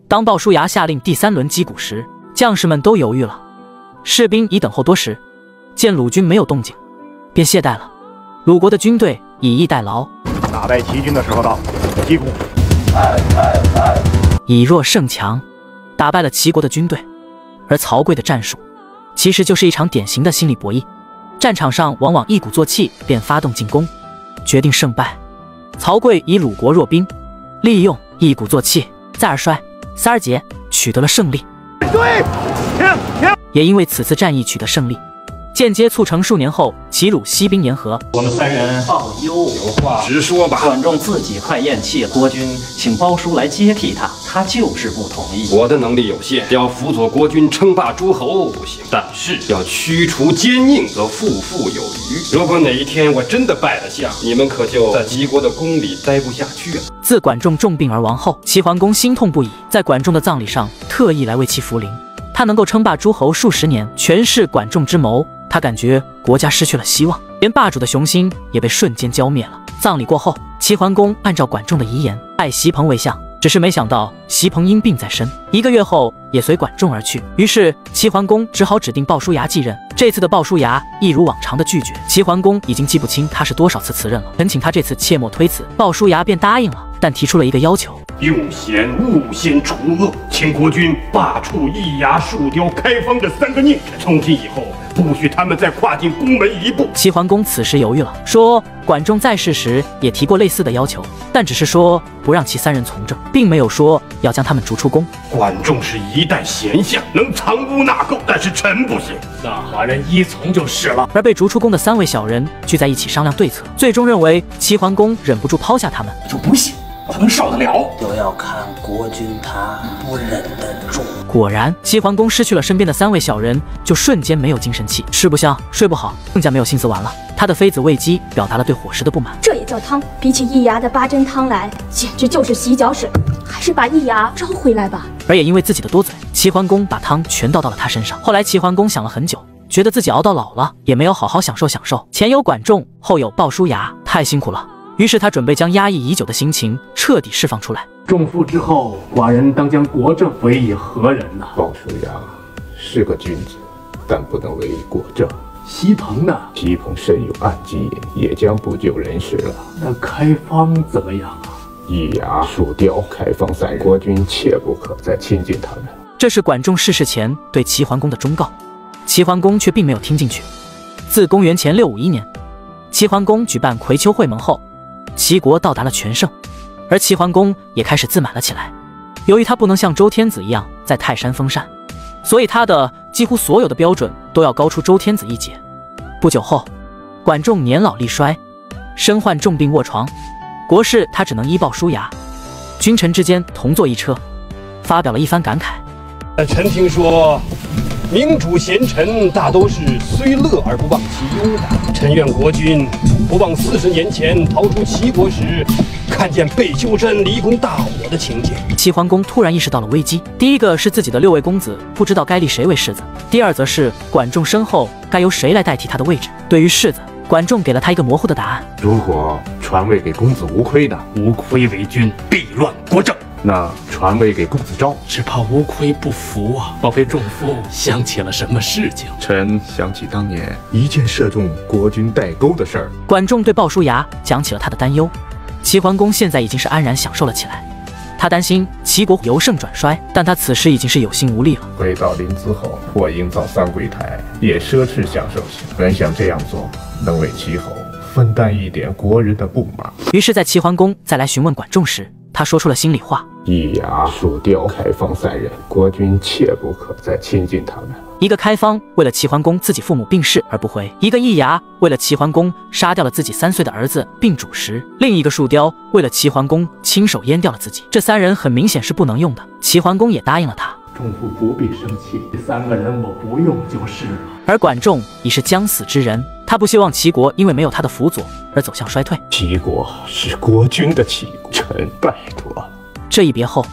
当鲍叔牙下令第三轮击鼓时，将士们都犹豫了。士兵已等候多时，见鲁军没有动静，便懈怠了。鲁国的军队以逸待劳，打败齐军的时候到，击鼓。以弱胜强，打败了齐国的军队，而曹刿的战术其实就是一场典型的心理博弈。战场上往往一鼓作气便发动进攻，决定胜败。曹刿以鲁国弱兵，利用一鼓作气，再而衰，三而竭，取得了胜利。对，停停。也因为此次战役取得胜利。间接促成数年后齐鲁西兵言和。我们三人报忧，有话直说吧。管仲自己快咽气了，国君请包叔来接替他，他就是不同意。我的能力有限，要辅佐国君称霸诸侯不行，但是要驱除奸佞则富富有余。如果哪一天我真的败了相，你们可就在齐国的宫里待不下去了。自管仲重病而亡后，齐桓公心痛不已，在管仲的葬礼上特意来为其扶灵。他能够称霸诸侯数十年，全是管仲之谋。他感觉国家失去了希望，连霸主的雄心也被瞬间浇灭了。葬礼过后，齐桓公按照管仲的遗言，拜席鹏为相。只是没想到，席鹏因病在身，一个月后也随管仲而去。于是齐桓公只好指定鲍叔牙继任。这次的鲍叔牙一如往常的拒绝，齐桓公已经记不清他是多少次辞任了，恳请他这次切莫推辞。鲍叔牙便答应了，但提出了一个要求：用贤勿先除恶，请国君罢黜易牙、树雕、开封这三个佞臣。从今以后，不许他们再跨进宫门一步。齐桓公此时犹豫了，说管仲在世时也提过类似的要求，但只是说不让其三人从政。并没有说要将他们逐出宫。管仲是一代贤相，能藏污纳垢，但是臣不行，那华人依从就是了。而被逐出宫的三位小人聚在一起商量对策，最终认为齐桓公忍不住抛下他们，就不信他能受得了。就要看国君他不忍得住。果然，齐桓公失去了身边的三位小人，就瞬间没有精神气，吃不香，睡不好，更加没有心思玩了。他的妃子魏姬表达了对伙食的不满。这也叫汤？比起易牙的八珍汤来，简直就是洗脚水。还是把易牙招回来吧。而也因为自己的多嘴，齐桓公把汤全倒到了他身上。后来齐桓公想了很久，觉得自己熬到老了，也没有好好享受享受。前有管仲，后有鲍叔牙，太辛苦了。于是他准备将压抑已久的心情彻底释放出来。重负之后，寡人当将国政委以何人呢？鲍叔牙是个君子，但不能委以国政。西彭呢？西彭身有暗疾，也将不久人世了。那开方怎么样啊？易牙、蜀雕、开方三人，国君切不可再亲近他们。这是管仲逝世前对齐桓公的忠告，齐桓公却并没有听进去。自公元前六五一年，齐桓公举办葵丘会盟后，齐国到达了全盛，而齐桓公也开始自满了起来。由于他不能像周天子一样在泰山封禅。所以他的几乎所有的标准都要高出周天子一截。不久后，管仲年老力衰，身患重病卧床，国事他只能依报叔牙，君臣之间同坐一车，发表了一番感慨。臣听说，明主贤臣大都是虽乐而不忘其忧的。臣愿国君不忘四十年前逃出齐国时。看见贝丘山离宫大火的情景，齐桓公突然意识到了危机。第一个是自己的六位公子不知道该立谁为世子，第二则是管仲身后该由谁来代替他的位置。对于世子，管仲给了他一个模糊的答案：如果传位给公子无亏的，无亏为君，必乱国政；那传位给公子昭，只怕无亏不服啊！莫非仲夫想起了什么事情？臣想起当年一箭射中国君代沟的事儿。管仲对鲍叔牙讲起了他的担忧。齐桓公现在已经是安然享受了起来，他担心齐国由盛转衰，但他此时已经是有心无力了。回到临淄后，我营造三柜台，也奢侈享受些。本想这样做，能为齐侯分担一点国人的不满。于是，在齐桓公再来询问管仲时，他说出了心里话：易牙、蜀雕、开方三人，国君切不可再亲近他们。一个开方为了齐桓公自己父母病逝而不回，一个易牙为了齐桓公杀掉了自己三岁的儿子并主食，另一个树雕为了齐桓公亲手阉掉了自己。这三人很明显是不能用的。齐桓公也答应了他。仲父不必生气，这三个人我不用就是了。而管仲已是将死之人，他不希望齐国因为没有他的辅佐而走向衰退。齐国是国君的齐国，臣拜托。这一别后，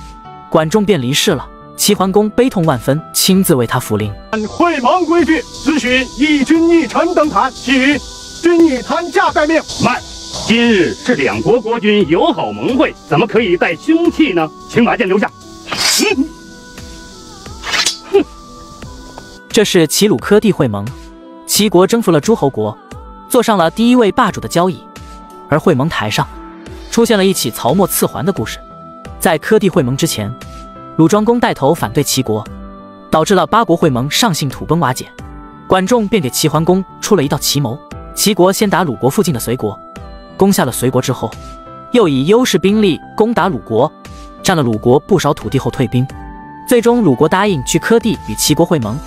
管仲便离世了。齐桓公悲痛万分，亲自为他扶灵。按会盟规矩，只许一君一臣登坛，其余均以坛驾待命。慢，今日是两国国君友好盟会，怎么可以带凶器呢？请把剑留下。哼，哼。这是齐鲁科地会盟，齐国征服了诸侯国，坐上了第一位霸主的交椅。而会盟台上，出现了一起曹沫刺桓的故事。在柯地会盟之前。鲁庄公带头反对齐国，导致了八国会盟上信土崩瓦解。管仲便给齐桓公出了一道奇谋：齐国先打鲁国附近的随国，攻下了随国之后，又以优势兵力攻打鲁国，占了鲁国不少土地后退兵。最终，鲁国答应去柯地与齐国会盟，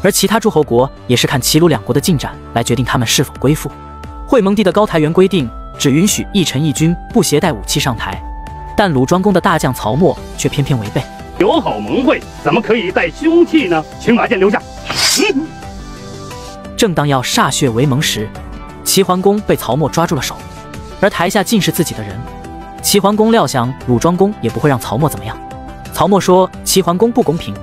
而其他诸侯国也是看齐鲁两国的进展来决定他们是否归附。会盟地的高台原规定，只允许一臣一军不携带武器上台，但鲁庄公的大将曹沫却偏偏违背。友好盟会怎么可以带凶器呢？请把剑留下。正当要歃血为盟时，齐桓公被曹沫抓住了手，而台下尽是自己的人。齐桓公料想鲁庄公也不会让曹沫怎么样。曹沫说齐桓公不公平，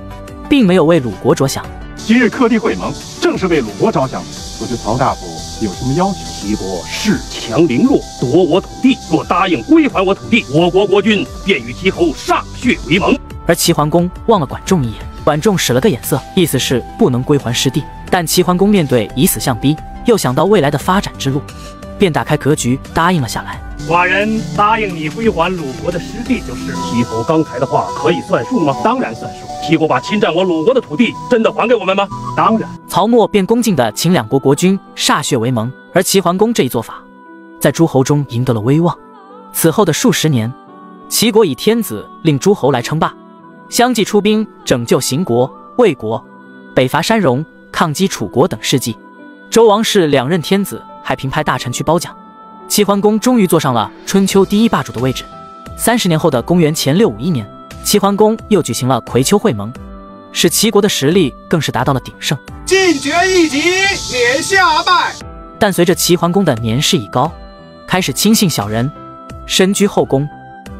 并没有为鲁国着想。今日克地会盟，正是为鲁国着想。不知曹大夫有什么要求？齐国恃强凌弱，夺我土地。若答应归还我土地，我国国君便与齐侯歃血为盟。而齐桓公望了管仲一眼，管仲使了个眼色，意思是不能归还失地。但齐桓公面对以死相逼，又想到未来的发展之路，便打开格局，答应了下来。寡人答应你归还鲁国的失地，就是。齐侯刚才的话可以算数吗？当然算数。齐国把侵占我鲁国的土地真的还给我们吗？当然。曹沫便恭敬地请两国国君歃血为盟，而齐桓公这一做法，在诸侯中赢得了威望。此后的数十年，齐国以天子令诸侯来称霸。相继出兵拯救邢国、魏国，北伐山戎、抗击楚国等事迹。周王室两任天子还平派大臣去褒奖。齐桓公终于坐上了春秋第一霸主的位置。三十年后的公元前六五一年，齐桓公又举行了葵丘会盟，使齐国的实力更是达到了鼎盛，晋爵一级，年下拜。但随着齐桓公的年事已高，开始轻信小人，身居后宫。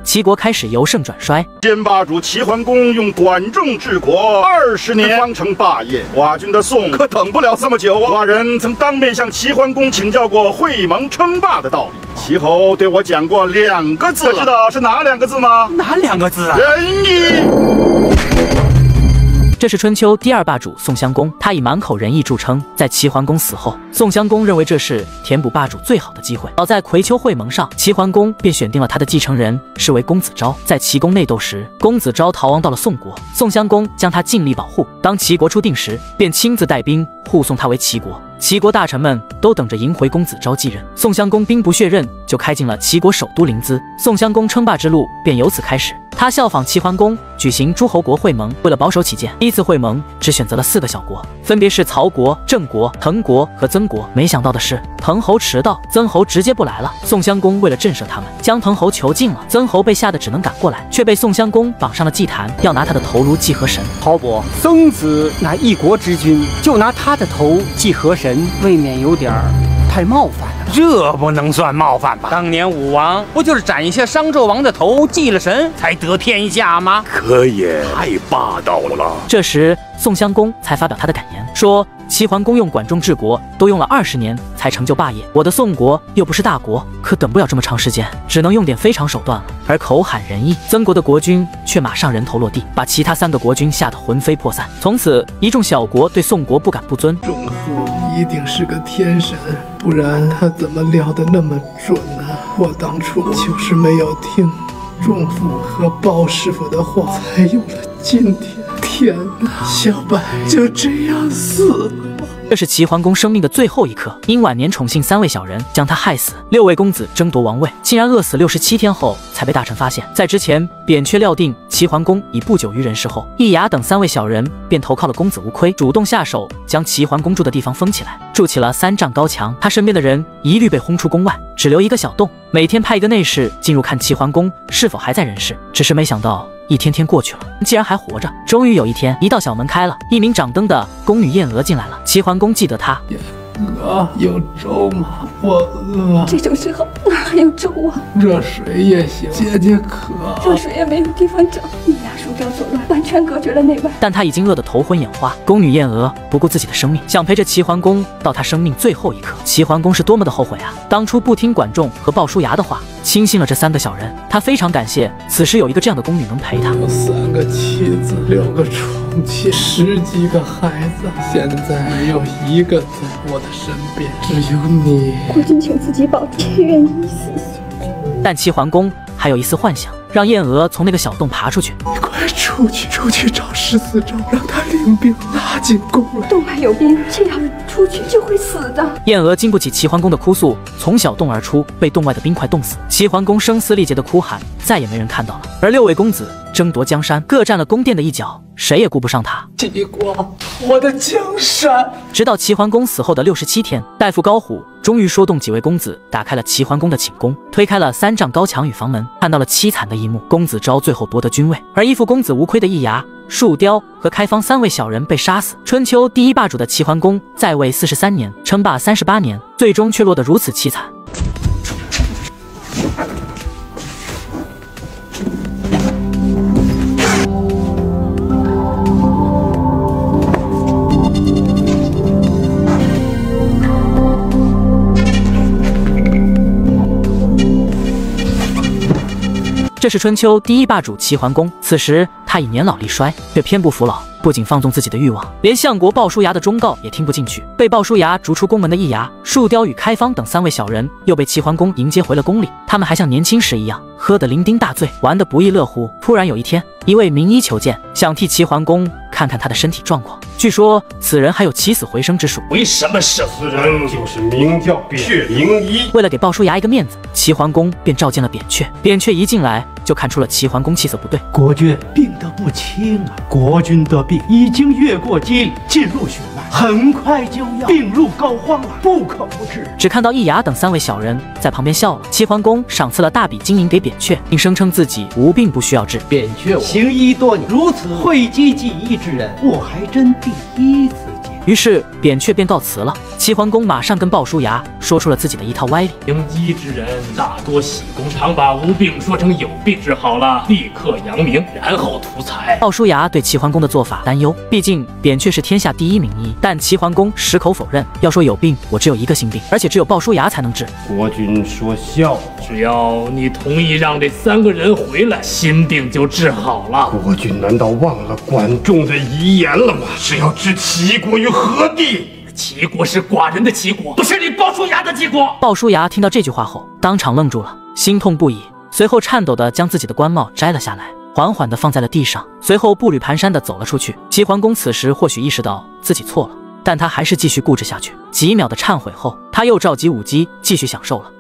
齐国开始由盛转衰。先霸主齐桓公用管仲治国二十年方成霸业，寡君的宋可等不了这么久啊！寡人曾当面向齐桓公请教过会盟称霸的道理，齐侯对我讲过两个字，知道是哪两个字吗？哪两个字啊？仁义。这是春秋第二霸主宋襄公，他以满口仁义著称。在齐桓公死后，宋襄公认为这是填补霸主最好的机会。早在葵丘会盟上，齐桓公便选定了他的继承人，是为公子昭。在齐公内斗时，公子昭逃亡到了宋国，宋襄公将他尽力保护。当齐国出定时，便亲自带兵护送他为齐国。齐国大臣们都等着迎回公子昭继任。宋襄公兵不血刃，就开进了齐国首都临淄。宋襄公称霸之路便由此开始。他效仿齐桓公举行诸侯国会盟，为了保守起见，第一次会盟只选择了四个小国，分别是曹国、郑国、滕国和曾国。没想到的是，滕侯迟到，曾侯直接不来了。宋襄公为了震慑他们，将滕侯囚禁了。曾侯被吓得只能赶过来，却被宋襄公绑上了祭坛，要拿他的头颅祭河神。曹伯，曾子乃一国之君，就拿他的头祭河神，未免有点儿太冒犯了。这不能算冒犯吧？当年武王不就是斩下商纣王的头祭了神，才得天下吗？可也太霸道了。这时，宋襄公才发表他的感言，说齐桓公用管仲治国，都用了二十年才成就霸业。我的宋国又不是大国，可等不了这么长时间，只能用点非常手段了。而口喊仁义，曾国的国君却马上人头落地，把其他三个国君吓得魂飞魄散。从此，一众小国对宋国不敢不尊。仲父一定是个天神，不然他怎么料得那么准呢？我当初就是没有听仲父和鲍师傅的话，才有了今天。天哪，小白就这样死了吗？这是齐桓公生命的最后一刻，因晚年宠幸三位小人，将他害死。六位公子争夺王位，竟然饿死六十七天后才被大臣发现。在之前，扁鹊料定齐桓公已不久于人世后，易牙等三位小人便投靠了公子无亏，主动下手将齐桓公住的地方封起来，筑起了三丈高墙。他身边的人一律被轰出宫外，只留一个小洞，每天派一个内侍进入看齐桓公是否还在人世。只是没想到。一天天过去了，竟然还活着。终于有一天，一道小门开了，一名掌灯的宫女燕娥进来了。齐桓公记得她。鹅有粥吗？我饿。这种时候哪还有粥啊？热水也行。解解渴。热水也没有地方找。易牙树雕作乱，完全隔绝了内外。但他已经饿得头昏眼花。宫女燕娥不顾自己的生命，想陪着齐桓公到他生命最后一刻。齐桓公是多么的后悔啊！当初不听管仲和鲍叔牙的话，轻信了这三个小人。他非常感谢此时有一个这样的宫女能陪他。有三个妻子，六个宠妾，十几个孩子，现在没有一个在我的身边，只有你。国君，请自己保重，愿一死。但齐桓公还有一丝幻想，让燕娥从那个小洞爬出去。你快出去，出去找十四招，让他领兵拉进宫来。洞外有兵，这样出去就会死的。燕娥经不起齐桓公的哭诉，从小洞而出，被洞外的冰块冻死。齐桓公声嘶力竭的哭喊，再也没人看到了。而六位公子争夺江山，各占了宫殿的一角，谁也顾不上他。齐国，我的江山。直到齐桓公死后的六十七天，大夫高虎终于说动几位公子，打开了齐桓公的寝宫，推开了三丈高墙与房门，看到了凄惨的一幕：公子昭最后夺得君位，而依附公子无亏的易牙、树雕和开方三位小人被杀死。春秋第一霸主的齐桓公在位四十三年，称霸三十八年，最终却落得如此凄惨。这是春秋第一霸主齐桓公，此时他已年老力衰，却偏不服老，不仅放纵自己的欲望，连相国鲍叔牙的忠告也听不进去。被鲍叔牙逐出宫门的易牙、树雕与开方等三位小人，又被齐桓公迎接回了宫里。他们还像年轻时一样，喝得酩酊大醉，玩得不亦乐乎。突然有一天，一位名医求见，想替齐桓公看看他的身体状况。据说此人还有起死回生之术。为什么是此人？就是名叫扁鹊名医。为了给鲍叔牙一个面子，齐桓公便召见了扁鹊。扁鹊一进来就看出了齐桓公气色不对。国君病得不轻啊！国君的病已经越过肌理，进入血脉，很快就要病入膏肓了，不可不治。只看到易牙等三位小人在旁边笑了。齐桓公赏赐了大笔金银给扁鹊，并声称自己无病不需要治。扁鹊行医多年，如此会机技医之人，我还真第一次见。于是扁鹊便告辞了。齐桓公马上跟鲍叔牙说出了自己的一套歪理。行医之人大多喜功，常把无病说成有病，治好了立刻扬名，然后图财。鲍叔牙对齐桓公的做法担忧，毕竟扁鹊是天下第一名医，但齐桓公矢口否认。要说有病，我只有一个心病，而且只有鲍叔牙才能治。国君说笑，只要你同意让这三个人回来，心病就治好了。国君难道忘了管仲的遗言了吗？是要置齐国于何地？齐国是寡人的齐国，不是你鲍叔牙的齐国。鲍叔牙听到这句话后，当场愣住了，心痛不已，随后颤抖的将自己的官帽摘了下来，缓缓的放在了地上，随后步履蹒跚的走了出去。齐桓公此时或许意识到自己错了，但他还是继续固执下去。几秒的忏悔后，他又召集舞姬继续享受了。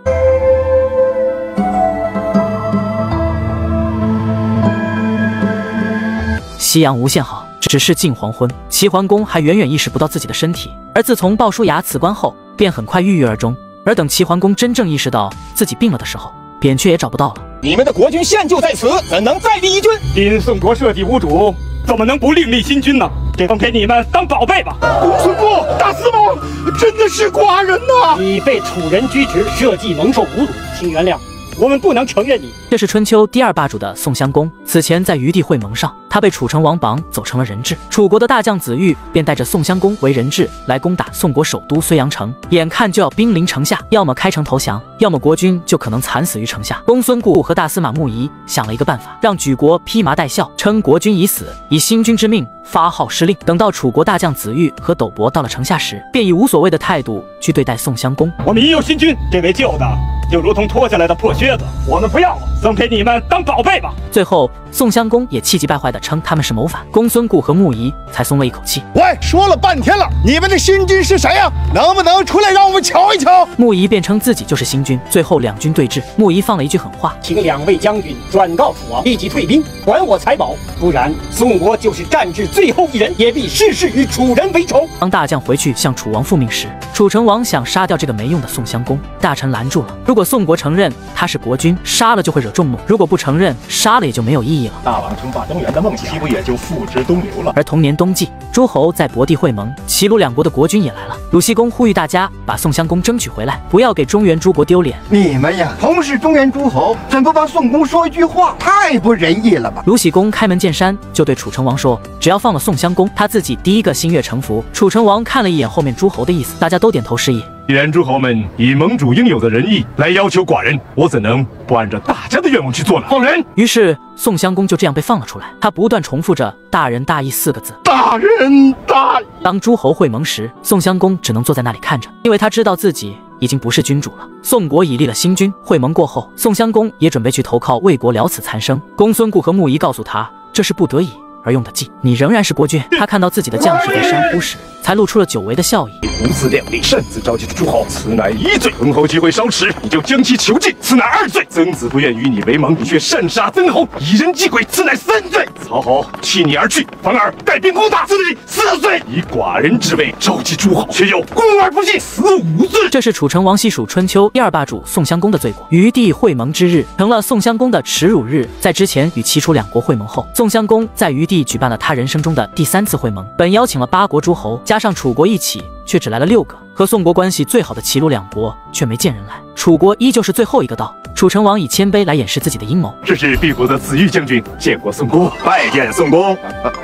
夕阳无限好，只是近黄昏。齐桓公还远远意识不到自己的身体，而自从鲍叔牙辞官后，便很快郁郁而终。而等齐桓公真正意识到自己病了的时候，扁鹊也找不到了。你们的国君现就在此，怎能再立一君？因宋国社稷无主，怎么能不另立新君呢？这封给你们当宝贝吧。公孙固，大司马，真的是寡人呐！你被楚人拘职，社稷蒙受侮辱，请原谅。我们不能承认你。这是春秋第二霸主的宋襄公，此前在虞地会盟上，他被楚成王绑走成了人质。楚国的大将子玉便带着宋襄公为人质来攻打宋国首都睢阳城，眼看就要兵临城下，要么开城投降，要么国君就可能惨死于城下。公孙固和大司马穆仪想了一个办法，让举国披麻戴孝，称国君已死，以新君之命发号施令。等到楚国大将子玉和斗伯到了城下时，便以无所谓的态度去对待宋襄公。我们已有新君，这位旧的就如同脱下来的破靴子，我们不要了，送给你们当宝贝吧。最后，宋襄公也气急败坏地称他们是谋反，公孙固和穆仪才松了一口气。喂，说了半天了，你们的新君是谁呀？能不能出来让我们瞧一瞧？穆仪便称自己就是新君。最后两军对峙，穆仪放了一句狠话，请两位将军转告楚王，立即退兵，还我财宝，不然宋国就是战至最后一人，也必事事与楚人为仇。当大将回去向楚王复命时，楚成王想杀掉这个没用的宋襄公，大臣拦住了。如果宋国承认他是国君，杀了就会惹众怒；如果不承认，杀了也就没有意义了。大王称霸中原的梦想，岂不也就付之东流了？而同年冬季，诸侯在博地会盟，齐鲁两国的国君也来了。鲁僖公呼吁大家把宋襄公争取回来，不要给中原诸国丢脸。你们呀，同是中原诸侯，怎不帮宋公说一句话？太不仁义了吧！鲁喜公开门见山就对楚成王说：“只要放了宋襄公，他自己第一个心悦诚服。”楚成王看了一眼后面诸侯的意思，大家都点头示意。既然诸侯们以盟主应有的仁义来要求寡人，我怎能不按照大家的愿望去做呢？放人！于是宋襄公就这样被放了出来。他不断重复着“大仁大义”四个字。大仁大义。当诸侯会盟时，宋襄公只能坐在那里看着，因为他知道自己已经不是君主了。宋国已立了新君，会盟过后，宋襄公也准备去投靠魏国，了此残生。公孙固和穆仪告诉他，这是不得已而用的计，你仍然是国君。他看到自己的将士被山呼时，才露出了久违的笑意。胡思量力，擅自召集诸侯，此乃一罪；曾侯机会稍迟，你就将其囚禁，此乃二罪；曾子不愿与你为盟，你却擅杀曾侯，以人击鬼，此乃三罪；曹侯弃你而去，反而带兵攻打，此乃四罪；以寡人之位召集诸侯，却又攻而不进，死五罪。这是楚成王西蜀春秋第二霸主宋襄公的罪过。余帝会盟之日，成了宋襄公的耻辱日。在之前与齐楚两国会盟后，宋襄公在余地举办了他人生中的第三次会盟，本邀请了八国诸侯，加上楚国一起，却只来了六个。和宋国关系最好的齐鲁两国却没见人来，楚国依旧是最后一个到。楚成王以谦卑来掩饰自己的阴谋。这是敝国的子玉将军，见过宋公，拜见宋公。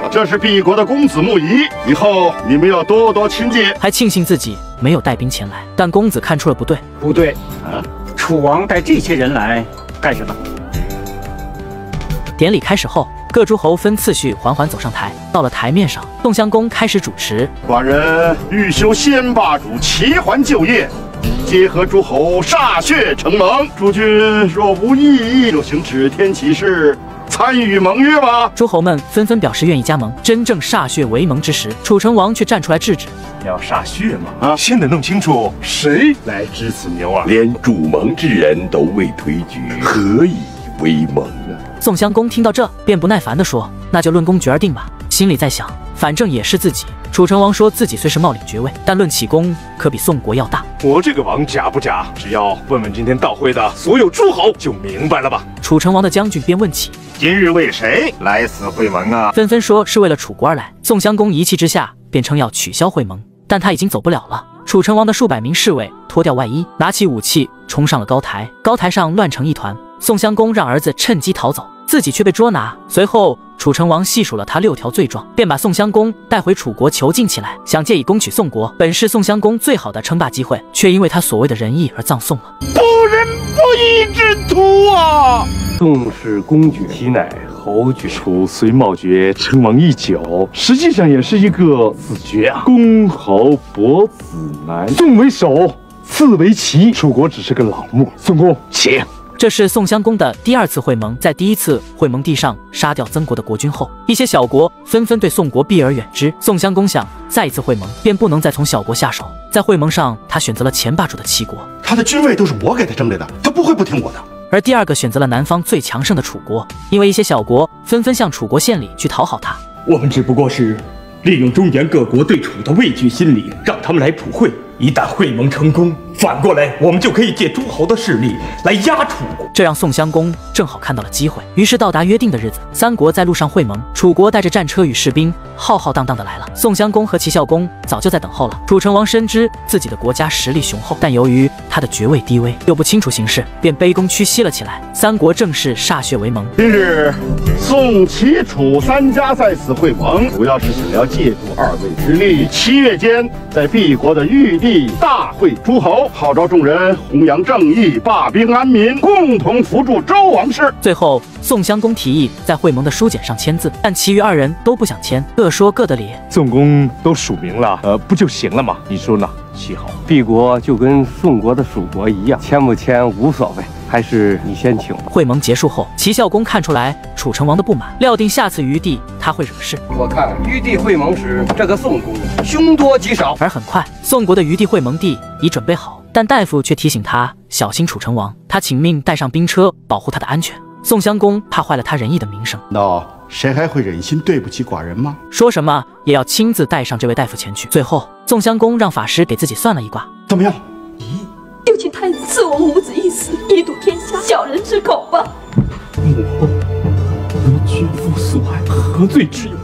这是敝国的公子木仪，以后你们要多多亲近。还庆幸自己没有带兵前来，但公子看出了不对。不对啊，楚王带这些人来干什么？典礼开始后，各诸侯分次序缓缓走上台。到了台面上，宋襄公开始主持。寡人欲修先霸主齐桓旧业，结合诸侯歃血成盟。诸君若无异议，就行指天起誓，参与盟约吧。诸侯们纷纷表示愿意加盟。真正歃血为盟之时，楚成王却站出来制止。要歃血吗？啊，先得弄清楚谁来支此牛啊。连主盟之人都未推举，何以为盟啊？宋襄公听到这，便不耐烦地说：“那就论功爵而定吧。”心里在想，反正也是自己。楚成王说自己虽是冒领爵位，但论起功，可比宋国要大。我这个王假不假？只要问问今天到会的所有诸侯，就明白了吧。楚成王的将军便问起：“今日为谁来此会盟啊？”纷纷说是为了楚国而来。宋襄公一气之下，便称要取消会盟，但他已经走不了了。楚成王的数百名侍卫脱掉外衣，拿起武器冲上了高台，高台上乱成一团。宋襄公让儿子趁机逃走，自己却被捉拿。随后，楚成王细数了他六条罪状，便把宋襄公带回楚国囚禁起来，想借以攻取宋国。本是宋襄公最好的称霸机会，却因为他所谓的仁义而葬送了。不仁不义之徒啊！宋是公爵，其乃侯爵。楚虽茂爵，称王已久，实际上也是一个子爵啊。公侯伯子男，宋为首，次为齐。楚国只是个老木。宋公，请。这是宋襄公的第二次会盟，在第一次会盟地上杀掉曾国的国君后，一些小国纷纷对宋国避而远之。宋襄公想再一次会盟，便不能再从小国下手。在会盟上，他选择了前霸主的齐国，他的君位都是我给他争来的，他不会不听我的。而第二个选择了南方最强盛的楚国，因为一些小国纷纷向楚国献礼去讨好他。我们只不过是利用中原各国对楚的畏惧心理，让他们来普惠。一旦会盟成功，反过来我们就可以借诸侯的势力来压楚国。这让宋襄公正好看到了机会，于是到达约定的日子，三国在路上会盟。楚国带着战车与士兵浩浩荡荡的来了，宋襄公和齐孝公早就在等候了。楚成王深知自己的国家实力雄厚，但由于他的爵位低微，又不清楚形势，便卑躬屈膝了起来。三国正式歃血为盟。今日宋齐楚三家在此会盟，主要是想要借助二位之力，七月间在敝国的玉帝。大会诸侯，号召众人弘扬正义，罢兵安民，共同扶助周王室。最后，宋襄公提议在会盟的书简上签字，但其余二人都不想签，各说各的理。宋公都署名了，呃，不就行了吗？你说呢？齐侯，敝国就跟宋国的蜀国一样，签不签无所谓。还是你先请。会盟结束后，齐孝公看出来楚成王的不满，料定下次于地他会惹事。我看于地会盟时，这个宋公凶多吉少。而很快，宋国的于地会盟地已准备好，但大夫却提醒他小心楚成王。他请命带上兵车保护他的安全。宋襄公怕坏了他仁义的名声，那谁还会忍心对不起寡人吗？说什么也要亲自带上这位大夫前去。最后，宋襄公让法师给自己算了一卦，怎么样？就请太子赐我母子一死，以堵天下小人之口吧。母后为君父所爱，何罪之有？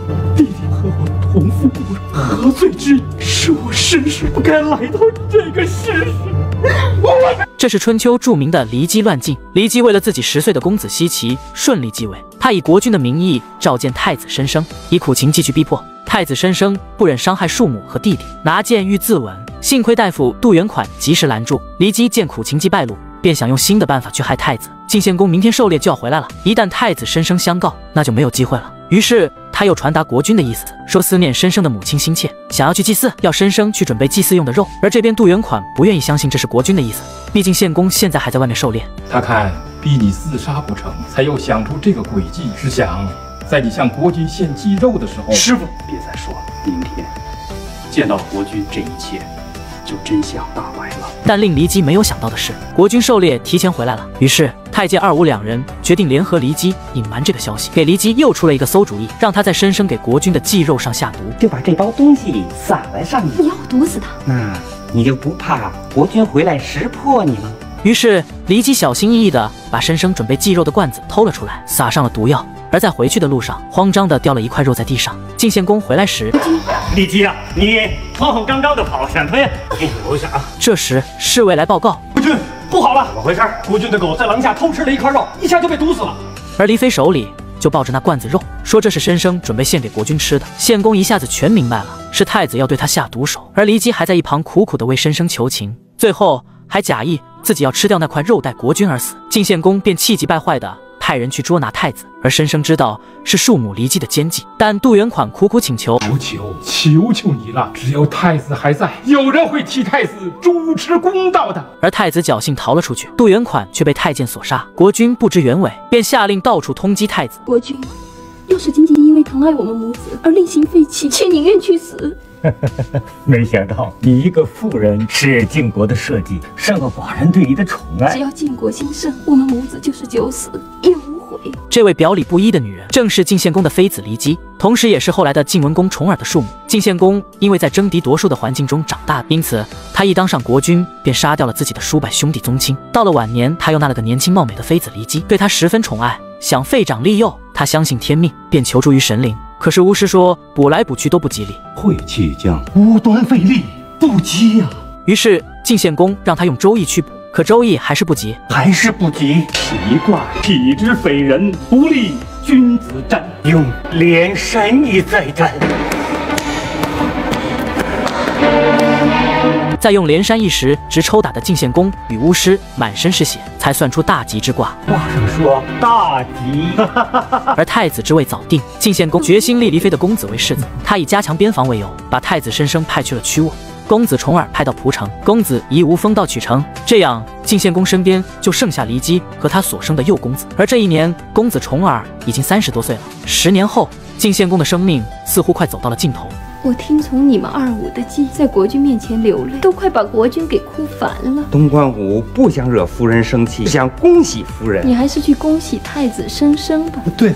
弟弟和我同父异母，何罪之有？是我身世不该来到这个世上。这是春秋著名的骊姬乱晋。骊姬为了自己十岁的公子奚齐顺利继位，他以国君的名义召见太子申生，以苦情继续逼迫太子申生，不忍伤害庶母和弟弟，拿剑欲自刎。幸亏大夫杜元款及时拦住。骊姬见苦情计败露，便想用新的办法去害太子。晋献公明天狩猎就要回来了，一旦太子申生相告，那就没有机会了。于是他又传达国君的意思，说思念申生的母亲心切，想要去祭祀，要申生去准备祭祀用的肉。而这边杜元款不愿意相信这是国君的意思，毕竟献公现在还在外面狩猎。他看逼你自杀不成，才又想出这个诡计，是想在你向国君献祭肉的时候，师傅别再说了，明天见到国君，这一切。就真相大白了。但令骊姬没有想到的是，国君狩猎提前回来了。于是太监二五两人决定联合骊姬隐瞒这个消息，给骊姬又出了一个馊主意，让他在申生给国君的祭肉上下毒，就把这包东西撒在上面。你要毒死他？那你就不怕国君回来识破你吗？于是骊姬小心翼翼地把申生准备祭肉的罐子偷了出来，撒上了毒药。而在回去的路上，慌张的掉了一块肉在地上。晋献公回来时，骊姬啊，你慌慌张张的跑，闪退，给你留下啊。这时侍卫来报告，国君不好了，怎么回事？国君的狗在廊下偷吃了一块肉，一下就被毒死了。而黎妃手里就抱着那罐子肉，说这是申生准备献给国君吃的。献公一下子全明白了，是太子要对他下毒手。而骊姬还在一旁苦苦的为申生求情，最后还假意自己要吃掉那块肉代国君而死。晋献公便气急败坏的。派人去捉拿太子，而申生知道是庶母离姬的奸计，但杜元款苦苦请求：“求求求求你了，只要太子还在，有人会替太子主持公道的。”而太子侥幸逃了出去，杜元款却被太监所杀。国君不知原委，便下令到处通缉太子。国君，要是仅仅因为疼爱我们母子而另行废弃，妾宁愿去死。没想到你一个妇人是晋国的设计，胜过寡人对你的宠爱。只要晋国兴盛，我们母子就是九死也无悔。这位表里不一的女人，正是晋献公的妃子骊姬，同时也是后来的晋文公重耳的庶母。晋献公因为在争嫡夺庶的环境中长大，因此他一当上国君，便杀掉了自己的叔伯兄弟宗亲。到了晚年，他又纳了个年轻貌美的妃子骊姬，对他十分宠爱，想废长立幼。他相信天命，便求助于神灵。可是巫师说补来补去都不吉利，晦气将无端费力，不吉呀。于是晋献公让他用周易去补，可周易还是不吉，还是不吉。奇怪，体之匪人，不利君子战。用连神亦再战。再用连山一石直抽打的晋献公与巫师满身是血，才算出大吉之卦。卦上说大吉，而太子之位早定，晋献公决心立黎妃的公子为世子。他以加强边防为由，把太子申生派去了曲沃，公子重耳派到蒲城，公子夷吾封到曲城。这样，晋献公身边就剩下骊姬和他所生的幼公子。而这一年，公子重耳已经三十多岁了。十年后，晋献公的生命似乎快走到了尽头。我听从你们二五的计，在国君面前流泪，都快把国君给哭烦了。东关武不想惹夫人生气，想恭喜夫人。你还是去恭喜太子生生吧。对，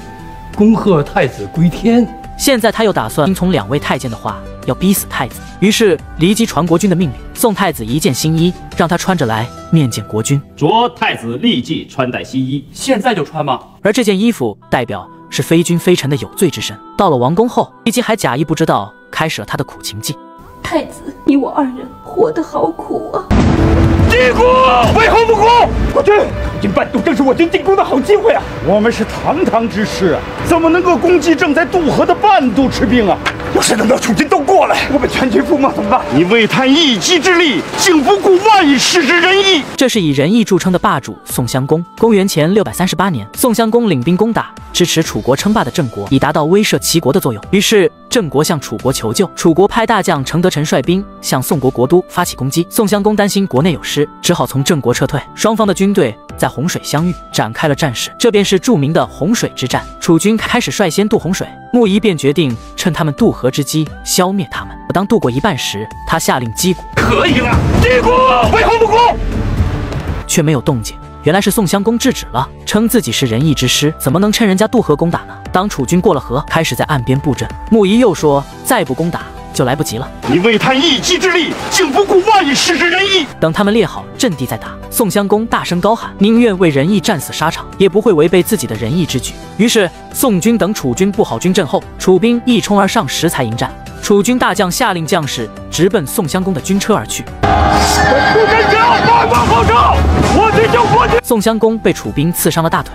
恭贺太子归天。现在他又打算听从两位太监的话，要逼死太子。于是骊姬传国君的命令，送太子一件新衣，让他穿着来面见国君。着太子立即穿戴新衣，现在就穿吗？而这件衣服代表是非君非臣的有罪之身。到了王宫后，骊姬还假意不知道。开始了他的苦情计。太子，你我二人活得好苦啊！进攻，为何不攻？国君，突进半渡正是我军进攻的好机会啊！我们是堂堂之师啊，怎么能够攻击正在渡河的半渡之兵啊？要是等到楚军都过来，我们全军覆没怎么办？你为贪一己之力，竟不顾万世之仁义。这是以仁义著称的霸主宋襄公。公元前六百三十八年，宋襄公领兵攻打支持楚国称霸的郑国，以达到威慑齐国的作用。于是郑国向楚国求救，楚国派大将程德臣率兵向宋国国都发起攻击。宋襄公担心国内有失，只好从郑国撤退。双方的军队在洪水相遇，展开了战事。这便是著名的洪水之战。楚军开始率先渡洪水，穆仪便决定趁他们渡河之机消灭他们。当渡过一半时，他下令击鼓，可以了，击鼓，为何不攻？却没有动静。原来是宋襄公制止了，称自己是仁义之师，怎么能趁人家渡河攻打呢？当楚军过了河，开始在岸边布阵。穆仪又说，再不攻打就来不及了。你为叹一击之力，竟不顾万世之仁义。等他们列好阵地再打，宋襄公大声高喊，宁愿为仁义战死沙场，也不会违背自己的仁义之举。于是宋军等楚军布好军阵后，楚兵一冲而上，石才迎战。楚军大将下令将士直奔宋襄公的军车而去。不敢讲，发光后撤，我军救国军。宋襄公被楚兵刺伤了大腿。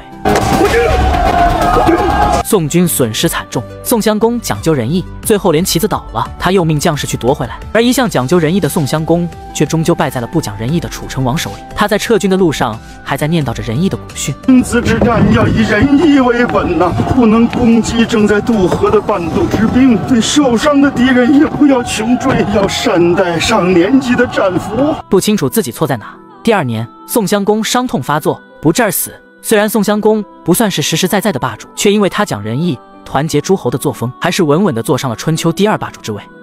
宋军损失惨重。宋襄公讲究仁义，最后连旗子倒了，他又命将士去夺回来。而一向讲究仁义的宋襄公，却终究败在了不讲仁义的楚成王手里。他在撤军的路上，还在念叨着仁义的古训：君子之战要以仁义为本呐，不能攻击正在渡河的半渡之兵，对受伤的敌人也不要穷追，要善待上年纪的战俘。不清楚自己错在哪。第二年，宋襄公伤痛发作，不治而死。虽然宋襄公不算是实实在在的霸主，却因为他讲仁义、团结诸侯的作风，还是稳稳地坐上了春秋第二霸主之位。